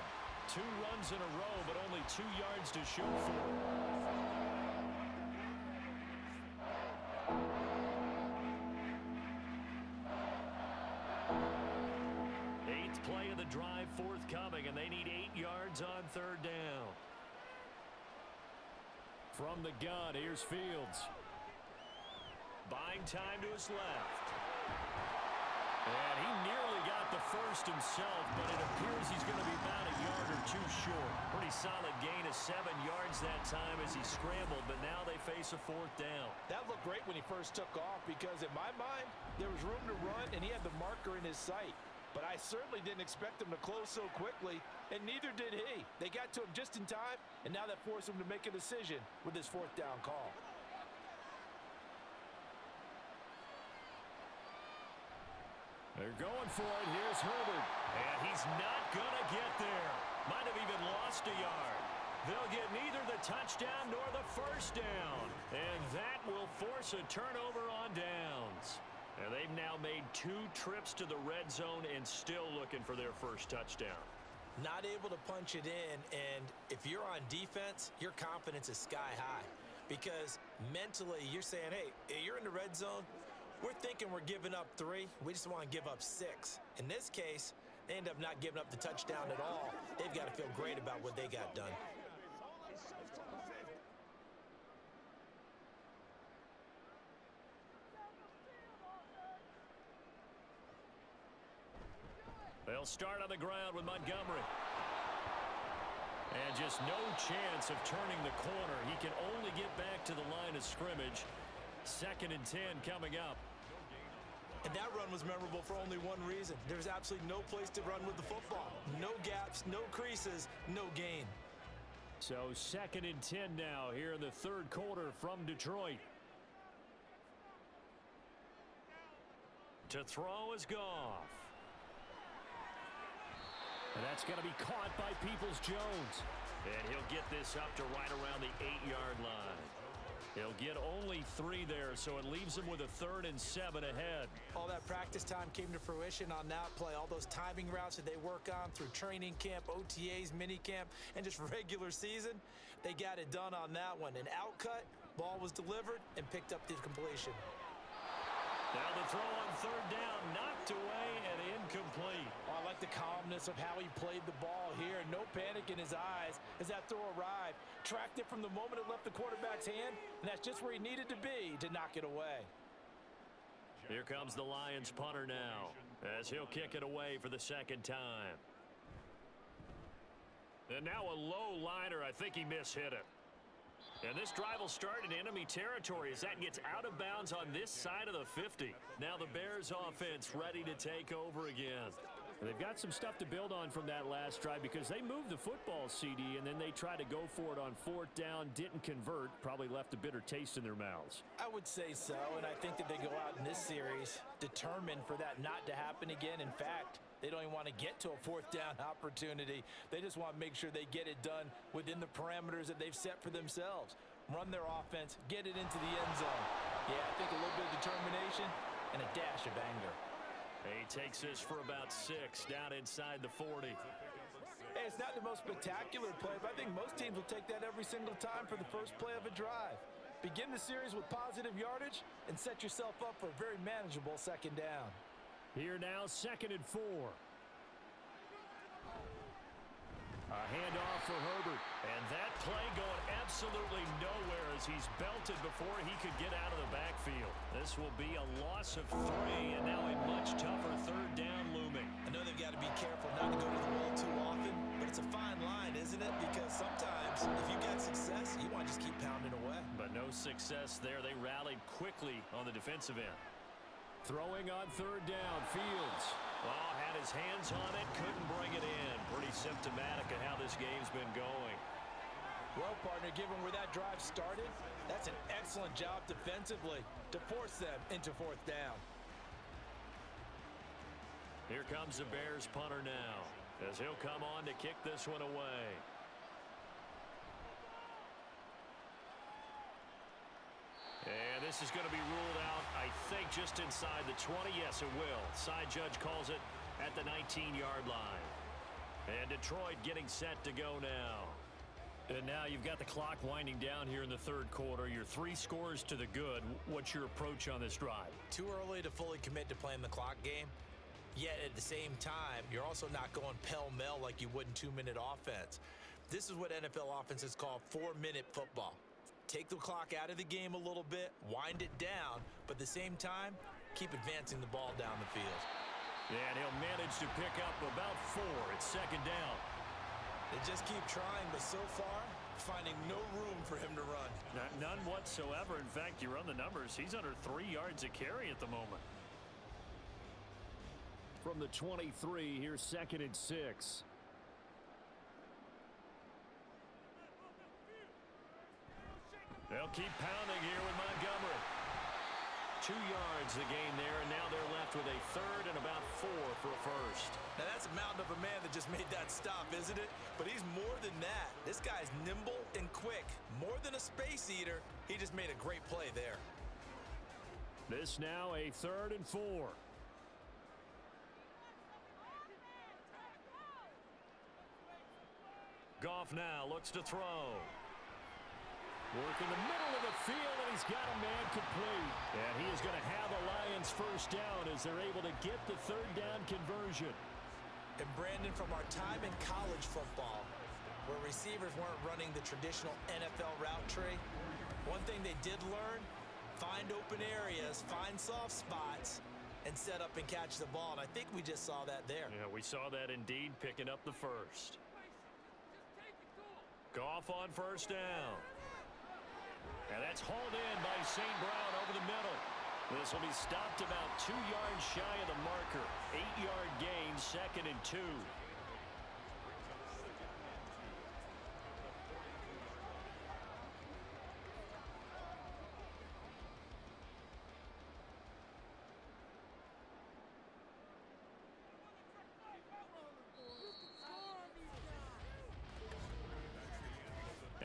Two runs in a row, but only two yards to shoot for. Eighth play of the drive forthcoming, and they need eight yards on third down. From the gun, here's Fields. Buying time to his left. And he nearly got the first himself, but it appears he's going to be about a yard or two short. Pretty solid gain of seven yards that time as he scrambled, but now they face a fourth down. That looked great when he first took off because in my mind, there was room to run and he had the marker in his sight. But I certainly didn't expect him to close so quickly, and neither did he. They got to him just in time, and now that forced him to make a decision with his fourth down call. They're going for it. Here's Herbert. And he's not going to get there. Might have even lost a yard. They'll get neither the touchdown nor the first down. And that will force a turnover on downs. And they've now made two trips to the red zone and still looking for their first touchdown. Not able to punch it in, and if you're on defense, your confidence is sky high. Because mentally, you're saying, hey, you're in the red zone, we're thinking we're giving up three. We just want to give up six. In this case, they end up not giving up the touchdown at all. They've got to feel great about what they got done. They'll start on the ground with Montgomery. And just no chance of turning the corner. He can only get back to the line of scrimmage. Second and 10 coming up. And that run was memorable for only one reason. There's absolutely no place to run with the football. No gaps, no creases, no gain. So second and 10 now here in the third quarter from Detroit. To throw is Goff. And that's going to be caught by Peoples-Jones. And he'll get this up to right around the eight-yard line. He'll get only three there, so it leaves him with a third and seven ahead. All that practice time came to fruition on that play. All those timing routes that they work on through training camp, OTAs, mini camp, and just regular season, they got it done on that one. An outcut, ball was delivered, and picked up the completion. Now the throw on third down, knocked away and incomplete. Oh, I like the calmness of how he played the ball here. No panic in his eyes as that throw arrived. Tracked it from the moment it left the quarterback's hand, and that's just where he needed to be to knock it away. Here comes the Lions punter now as he'll kick it away for the second time. And now a low liner. I think he mishit it. And this drive will start in enemy territory as that gets out of bounds on this side of the 50. Now the Bears offense ready to take over again. They've got some stuff to build on from that last drive because they moved the football, CD, and then they tried to go for it on fourth down, didn't convert, probably left a bitter taste in their mouths. I would say so, and I think that they go out in this series determined for that not to happen again. In fact, they don't even want to get to a fourth down opportunity. They just want to make sure they get it done within the parameters that they've set for themselves. run their offense, get it into the end zone. Yeah, I think a little bit of determination and a dash of anger. He takes this for about six down inside the 40. Hey, it's not the most spectacular play, but I think most teams will take that every single time for the first play of a drive. Begin the series with positive yardage and set yourself up for a very manageable second down. Here now, second and four. A handoff for Herbert. And that play going absolutely nowhere as he's belted before he could get out of the backfield. This will be a loss of three, and now a much tougher third down looming. I know they've got to be careful not to go to the wall too often, but it's a fine line, isn't it? Because sometimes if you get success, you want to just keep pounding away. But no success there. They rallied quickly on the defensive end. Throwing on third down, Fields. Oh, had his hands on it, couldn't bring it in. Pretty symptomatic of how this game's been going. Well, partner, given where that drive started, that's an excellent job defensively to force them into fourth down. Here comes the Bears punter now, as he'll come on to kick this one away. And this is going to be ruled out, I think, just inside the 20. Yes, it will. Side judge calls it at the 19-yard line. And Detroit getting set to go now. And now you've got the clock winding down here in the third quarter. Your three scores to the good. What's your approach on this drive? Too early to fully commit to playing the clock game. Yet at the same time, you're also not going pell-mell like you would in two-minute offense. This is what NFL offenses call four-minute football. Take the clock out of the game a little bit, wind it down, but at the same time, keep advancing the ball down the field. Yeah, and he'll manage to pick up about four. It's second down. They just keep trying, but so far, finding no room for him to run. None whatsoever. In fact, you run the numbers. He's under three yards a carry at the moment. From the 23, here's second and six. They'll keep pounding here with Montgomery. Two yards the gain there, and now they're left with a third and about four for a first. Now that's a mountain of a man that just made that stop, isn't it? But he's more than that. This guy's nimble and quick. More than a space eater, he just made a great play there. This now a third and four. Goff now looks to throw. Work in the middle of the field, and he's got a man complete. And he is going to have a Lions first down as they're able to get the third down conversion. And Brandon, from our time in college football, where receivers weren't running the traditional NFL route tree, one thing they did learn, find open areas, find soft spots, and set up and catch the ball. And I think we just saw that there. Yeah, we saw that indeed, picking up the first. Goff on first down. And that's hauled in by St. Brown over the middle. This will be stopped about two yards shy of the marker. Eight-yard gain, second and two.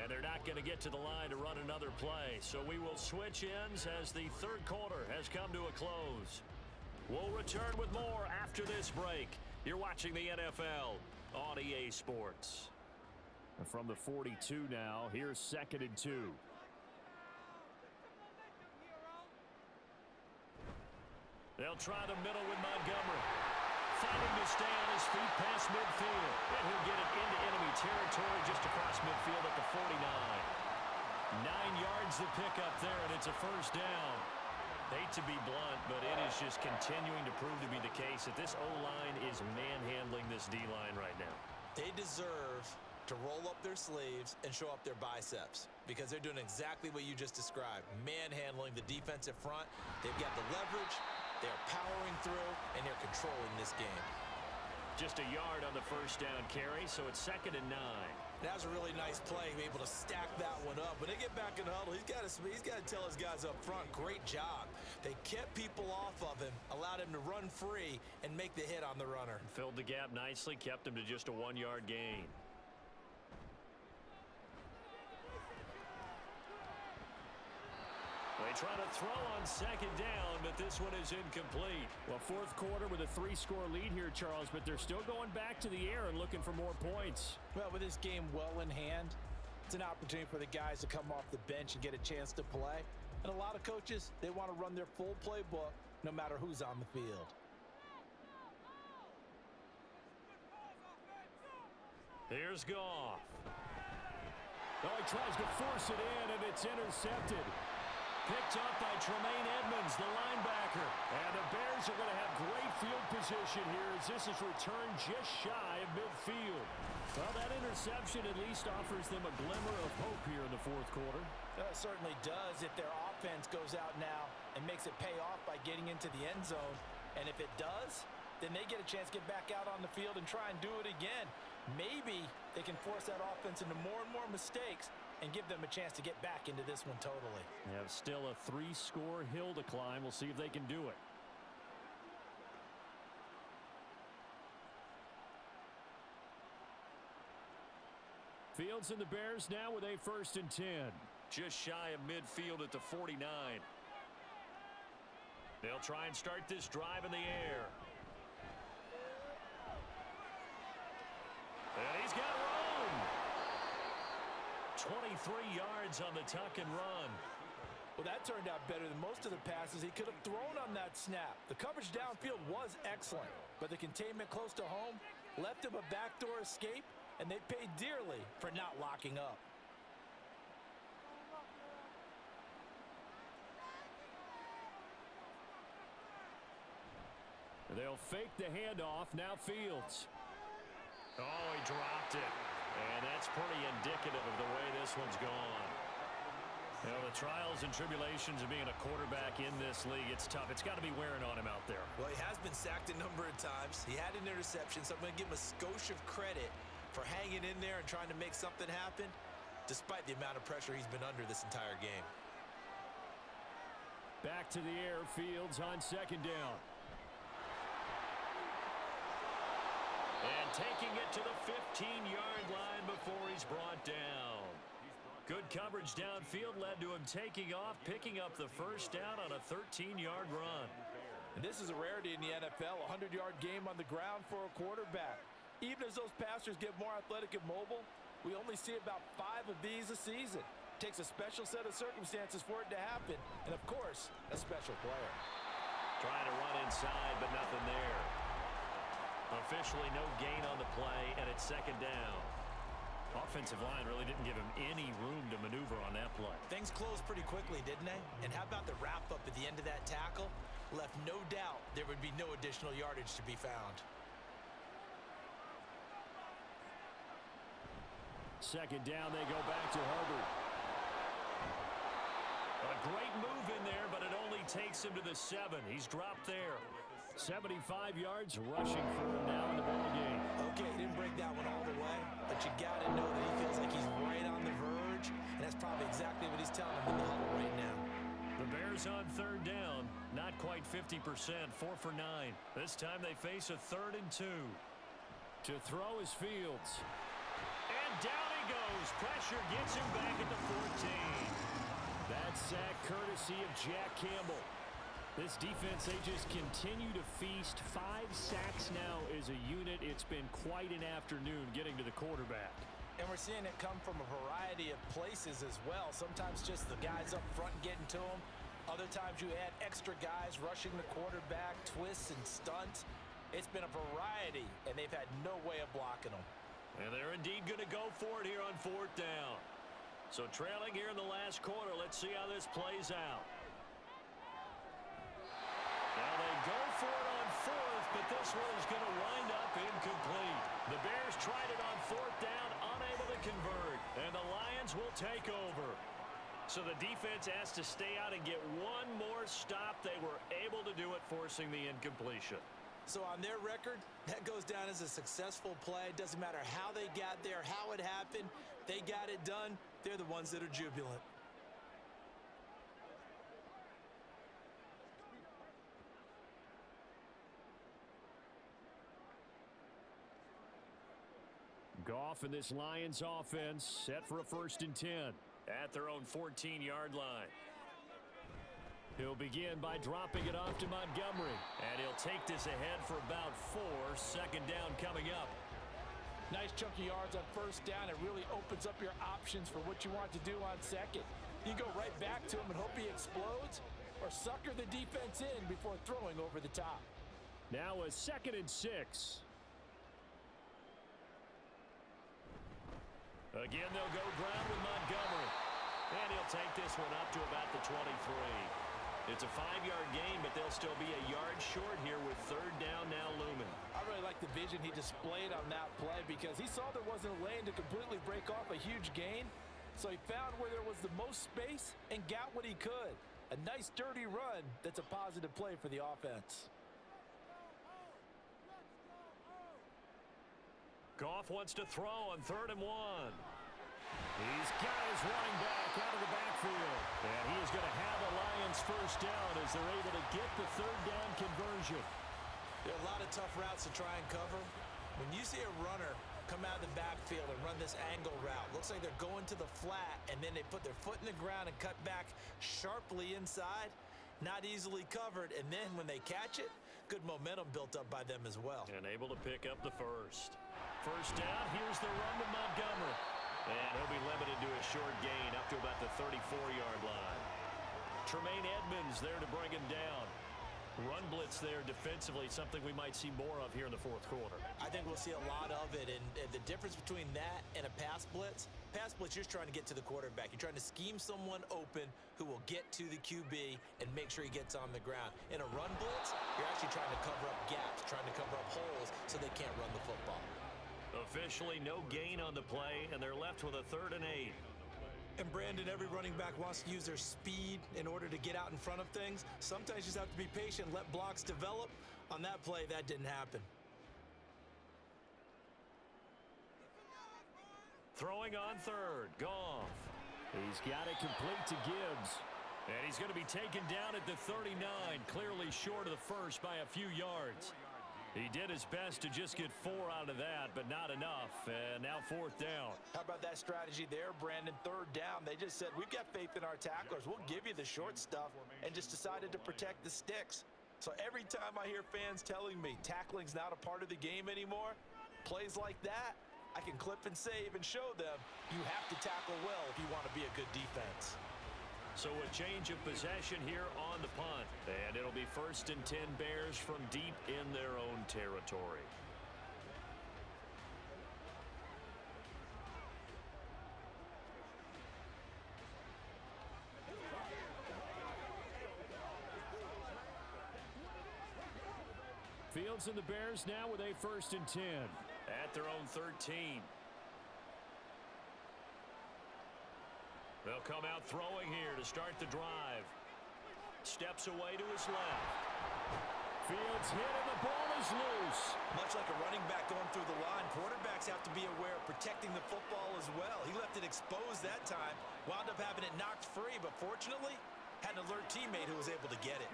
And they're not going to get to the line to run another play. So we will switch ends as the third quarter has come to a close. We'll return with more after this break. You're watching the NFL on EA Sports. And from the 42 now, here's second and two. They'll try the middle with Montgomery. Fighting to stay on his feet past midfield. And he'll get it into enemy territory just across midfield at the 49. Nine yards to pick up there, and it's a first down. Hate to be blunt, but it is just continuing to prove to be the case that this O-line is manhandling this D-line right now. They deserve to roll up their sleeves and show up their biceps because they're doing exactly what you just described, manhandling the defensive front. They've got the leverage, they're powering through, and they're controlling this game. Just a yard on the first down carry, so it's second and nine. That was a really nice play, be able to stack that one up. When they get back in the huddle, he's got to he's got to tell his guys up front, great job. They kept people off of him, allowed him to run free and make the hit on the runner. Filled the gap nicely, kept him to just a one-yard gain. Trying to throw on second down, but this one is incomplete. Well, fourth quarter with a three-score lead here, Charles, but they're still going back to the air and looking for more points. Well, with this game well in hand, it's an opportunity for the guys to come off the bench and get a chance to play. And a lot of coaches, they want to run their full playbook no matter who's on the field. Here's Goff. Oh, he tries to force it in, and it's intercepted. Picked up by Tremaine Edmunds, the linebacker. And the Bears are going to have great field position here as this is returned just shy of midfield. Well, that interception at least offers them a glimmer of hope here in the fourth quarter. That certainly does if their offense goes out now and makes it pay off by getting into the end zone. And if it does, then they get a chance to get back out on the field and try and do it again. Maybe they can force that offense into more and more mistakes and give them a chance to get back into this one totally. They have still a three-score hill to climb. We'll see if they can do it. Fields and the Bears now with a first and 10. Just shy of midfield at the 49. They'll try and start this drive in the air. And he's got room. 23 yards on the tuck and run. Well, that turned out better than most of the passes he could have thrown on that snap. The coverage downfield was excellent, but the containment close to home left him a backdoor escape, and they paid dearly for not locking up. They'll fake the handoff. Now Fields. Oh, he dropped it. And that's pretty indicative of the way this one's gone. You know, the trials and tribulations of being a quarterback in this league, it's tough. It's got to be wearing on him out there. Well, he has been sacked a number of times. He had an interception, so I'm going to give him a skosh of credit for hanging in there and trying to make something happen, despite the amount of pressure he's been under this entire game. Back to the air, Fields on second down. And taking it to the 15-yard line before he's brought down. Good coverage downfield led to him taking off, picking up the first down on a 13-yard run. And this is a rarity in the NFL, a 100-yard game on the ground for a quarterback. Even as those passers get more athletic and mobile, we only see about five of these a season. It takes a special set of circumstances for it to happen, and of course, a special player. Trying to run inside, but nothing there. Officially no gain on the play, and it's second down. Offensive line really didn't give him any room to maneuver on that play. Things closed pretty quickly, didn't they? And how about the wrap-up at the end of that tackle? Left no doubt there would be no additional yardage to be found. Second down, they go back to Herbert. A great move in there, but it only takes him to the seven. He's dropped there. 75 yards rushing for him now in the ball game. Okay, he didn't break that one all the way, but you got to know that he feels like he's right on the verge, and that's probably exactly what he's telling him in the huddle right now. The Bears on third down, not quite 50%, four for nine. This time they face a third and two. To throw his Fields. And down he goes. Pressure gets him back at the 14. That sack courtesy of Jack Campbell. This defense, they just continue to feast. Five sacks now as a unit. It's been quite an afternoon getting to the quarterback. And we're seeing it come from a variety of places as well. Sometimes just the guys up front getting to them. Other times you add extra guys rushing the quarterback, twists and stunts. It's been a variety, and they've had no way of blocking them. And they're indeed going to go for it here on fourth down. So trailing here in the last quarter, let's see how this plays out. Now they go for it on fourth, but this one is going to wind up incomplete. The Bears tried it on fourth down, unable to convert, and the Lions will take over. So the defense has to stay out and get one more stop. They were able to do it, forcing the incompletion. So on their record, that goes down as a successful play. It Doesn't matter how they got there, how it happened. They got it done. They're the ones that are jubilant. Goff and this Lions offense set for a first and 10. At their own 14-yard line. He'll begin by dropping it off to Montgomery. And he'll take this ahead for about four. Second down coming up. Nice chunky yards on first down. It really opens up your options for what you want to do on second. You go right back to him and hope he explodes or sucker the defense in before throwing over the top. Now a second and six. Again, they'll go ground with Montgomery. And he'll take this one up to about the 23. It's a five-yard gain, but they'll still be a yard short here with third down now looming. I really like the vision he displayed on that play because he saw there wasn't a lane to completely break off a huge gain. So he found where there was the most space and got what he could. A nice dirty run that's a positive play for the offense. Goff wants to throw on third and one. He's got his running back out of the backfield. And he is going to have a Lions first down as they're able to get the third down conversion. There are a lot of tough routes to try and cover. When you see a runner come out of the backfield and run this angle route, looks like they're going to the flat, and then they put their foot in the ground and cut back sharply inside. Not easily covered, and then when they catch it, good momentum built up by them as well. And able to pick up the first. First down, here's the run to Montgomery. And he'll be limited to a short gain up to about the 34-yard line. Tremaine Edmunds there to bring him down. Run blitz there defensively, something we might see more of here in the fourth quarter. I think we'll see a lot of it, and, and the difference between that and a pass blitz, pass blitz, you're trying to get to the quarterback. You're trying to scheme someone open who will get to the QB and make sure he gets on the ground. In a run blitz, you're actually trying to cover up gaps, trying to cover up holes so they can't run the football. Officially no gain on the play, and they're left with a third and eight. And Brandon, every running back wants to use their speed in order to get out in front of things. Sometimes you just have to be patient, let blocks develop. On that play, that didn't happen. Throwing on third, Goff. He's got it complete to Gibbs. And he's going to be taken down at the 39, clearly short of the first by a few yards. He did his best to just get four out of that, but not enough. And now fourth down. How about that strategy there, Brandon? Third down. They just said, we've got faith in our tacklers. We'll give you the short stuff, and just decided to protect the sticks. So every time I hear fans telling me tackling's not a part of the game anymore, plays like that, I can clip and save and show them you have to tackle well if you want to be a good defense. So a change of possession here on the punt. And it'll be first and 10 Bears from deep in their own territory. Fields and the Bears now with a first and 10 at their own 13. They'll come out throwing here to start the drive. Steps away to his left. Fields hit and the ball is loose. Much like a running back going through the line, quarterbacks have to be aware of protecting the football as well. He left it exposed that time, wound up having it knocked free, but fortunately, had an alert teammate who was able to get it.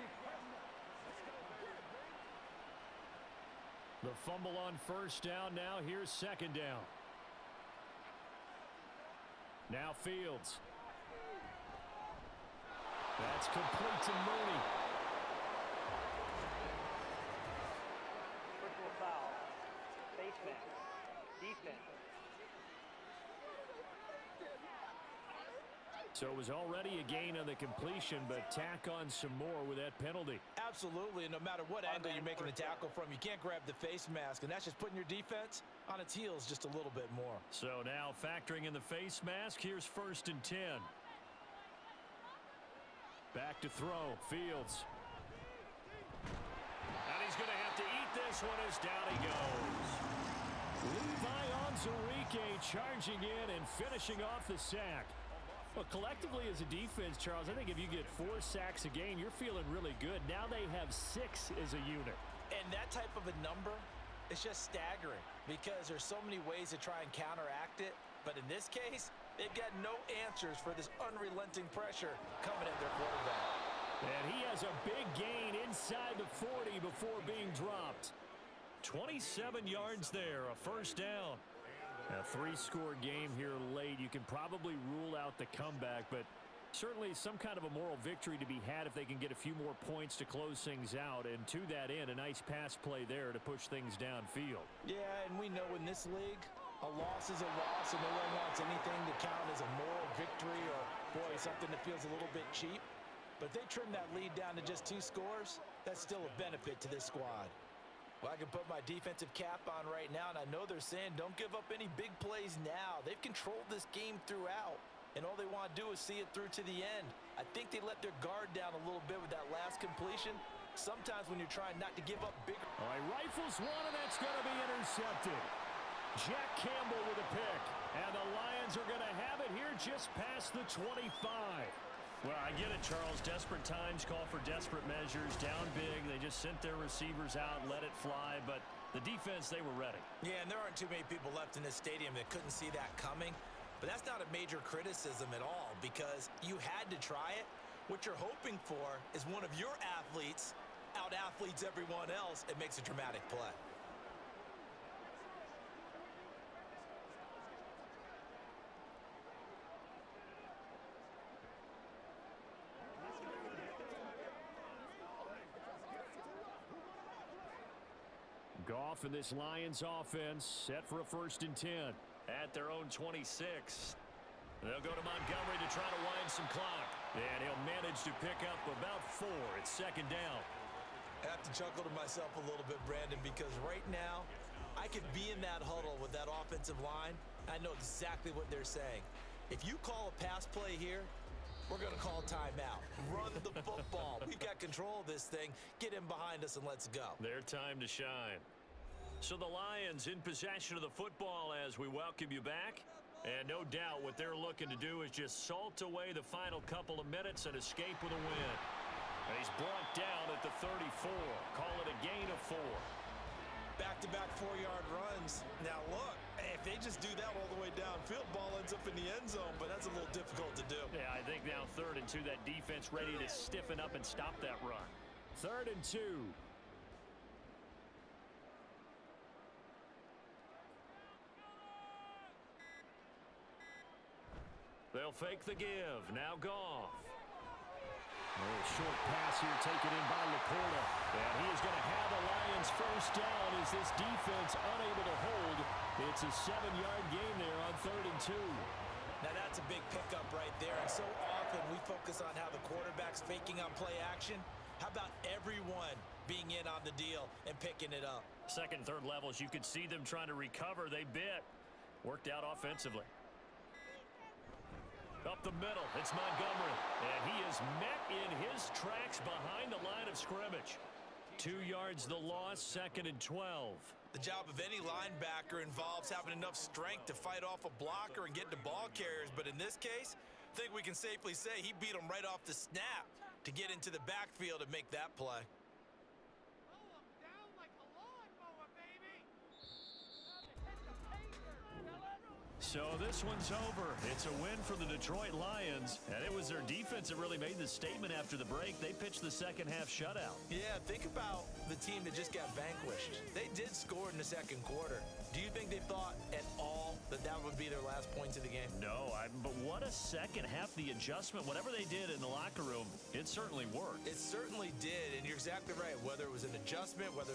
The fumble on first down. Now here's second down. Now Fields. That's complete to Mooney. Personal foul. Face mask. Defense. So it was already a gain on the completion, but tack on some more with that penalty. Absolutely, and no matter what angle you're making the tackle from, you can't grab the face mask, and that's just putting your defense on its heels just a little bit more. So now factoring in the face mask, here's first and 10. Back to throw, Fields. And he's going to have to eat this one as down he goes. Levi Onwuzurike charging in and finishing off the sack. Well, collectively as a defense, Charles, I think if you get four sacks a game, you're feeling really good. Now they have six as a unit. And that type of a number, it's just staggering because there's so many ways to try and counteract it. But in this case, they've got no answers for this unrelenting pressure coming at their quarterback. And he has a big gain inside the 40 before being dropped. 27 yards there, a first down. A three-score game here late. You can probably rule out the comeback, but Certainly some kind of a moral victory to be had if they can get a few more points to close things out. And to that end, a nice pass play there to push things downfield. Yeah, and we know in this league, a loss is a loss, and no one wants anything to count as a moral victory or, boy, something that feels a little bit cheap. But if they trim that lead down to just two scores, that's still a benefit to this squad. Well, I can put my defensive cap on right now, and I know they're saying don't give up any big plays now. They've controlled this game throughout and all they want to do is see it through to the end. I think they let their guard down a little bit with that last completion. Sometimes when you're trying not to give up big... All right, rifles one, and that's going to be intercepted. Jack Campbell with a pick. And the Lions are going to have it here just past the 25. Well, I get it, Charles. Desperate times call for desperate measures. Down big. They just sent their receivers out, let it fly. But the defense, they were ready. Yeah, and there aren't too many people left in this stadium that couldn't see that coming. But that's not a major criticism at all because you had to try it. What you're hoping for is one of your athletes out-athletes everyone else and makes a dramatic play. Goff and this Lions offense set for a first and 10 at their own 26. They'll go to Montgomery to try to wind some clock. And he'll manage to pick up about four. It's second down. I have to chuckle to myself a little bit, Brandon, because right now I could be in that huddle with that offensive line. I know exactly what they're saying. If you call a pass play here, we're going to call timeout. Run the football. We've got control of this thing. Get in behind us and let's go. Their time to shine. So the Lions in possession of the football as we welcome you back. And no doubt what they're looking to do is just salt away the final couple of minutes and escape with a win. And he's brought down at the 34. Call it a gain of four. Back-to-back four-yard runs. Now, look, if they just do that all the way downfield, ball ends up in the end zone, but that's a little difficult to do. Yeah, I think now third and two, that defense ready to stiffen up and stop that run. Third and two. They'll fake the give. Now Goff. A short pass here taken in by LaPorta. And he is going to have the Lions first down as this defense unable to hold. It's a seven-yard gain there on third and two. Now that's a big pickup right there. And so often we focus on how the quarterback's faking on play action. How about everyone being in on the deal and picking it up? Second, third levels, you could see them trying to recover. They bit. Worked out offensively. Up the middle, it's Montgomery. And he is met in his tracks behind the line of scrimmage. Two yards the loss, second and 12. The job of any linebacker involves having enough strength to fight off a blocker and get to ball carriers. But in this case, I think we can safely say he beat him right off the snap to get into the backfield and make that play. So this one's over. It's a win for the Detroit Lions. And it was their defense that really made the statement after the break. They pitched the second half shutout. Yeah, think about the team that just got vanquished. They did score in the second quarter. Do you think they thought at all that that would be their last points of the game? No, I, but what a second half. The adjustment, whatever they did in the locker room, it certainly worked. It certainly did, and you're exactly right. Whether it was an adjustment, whether it was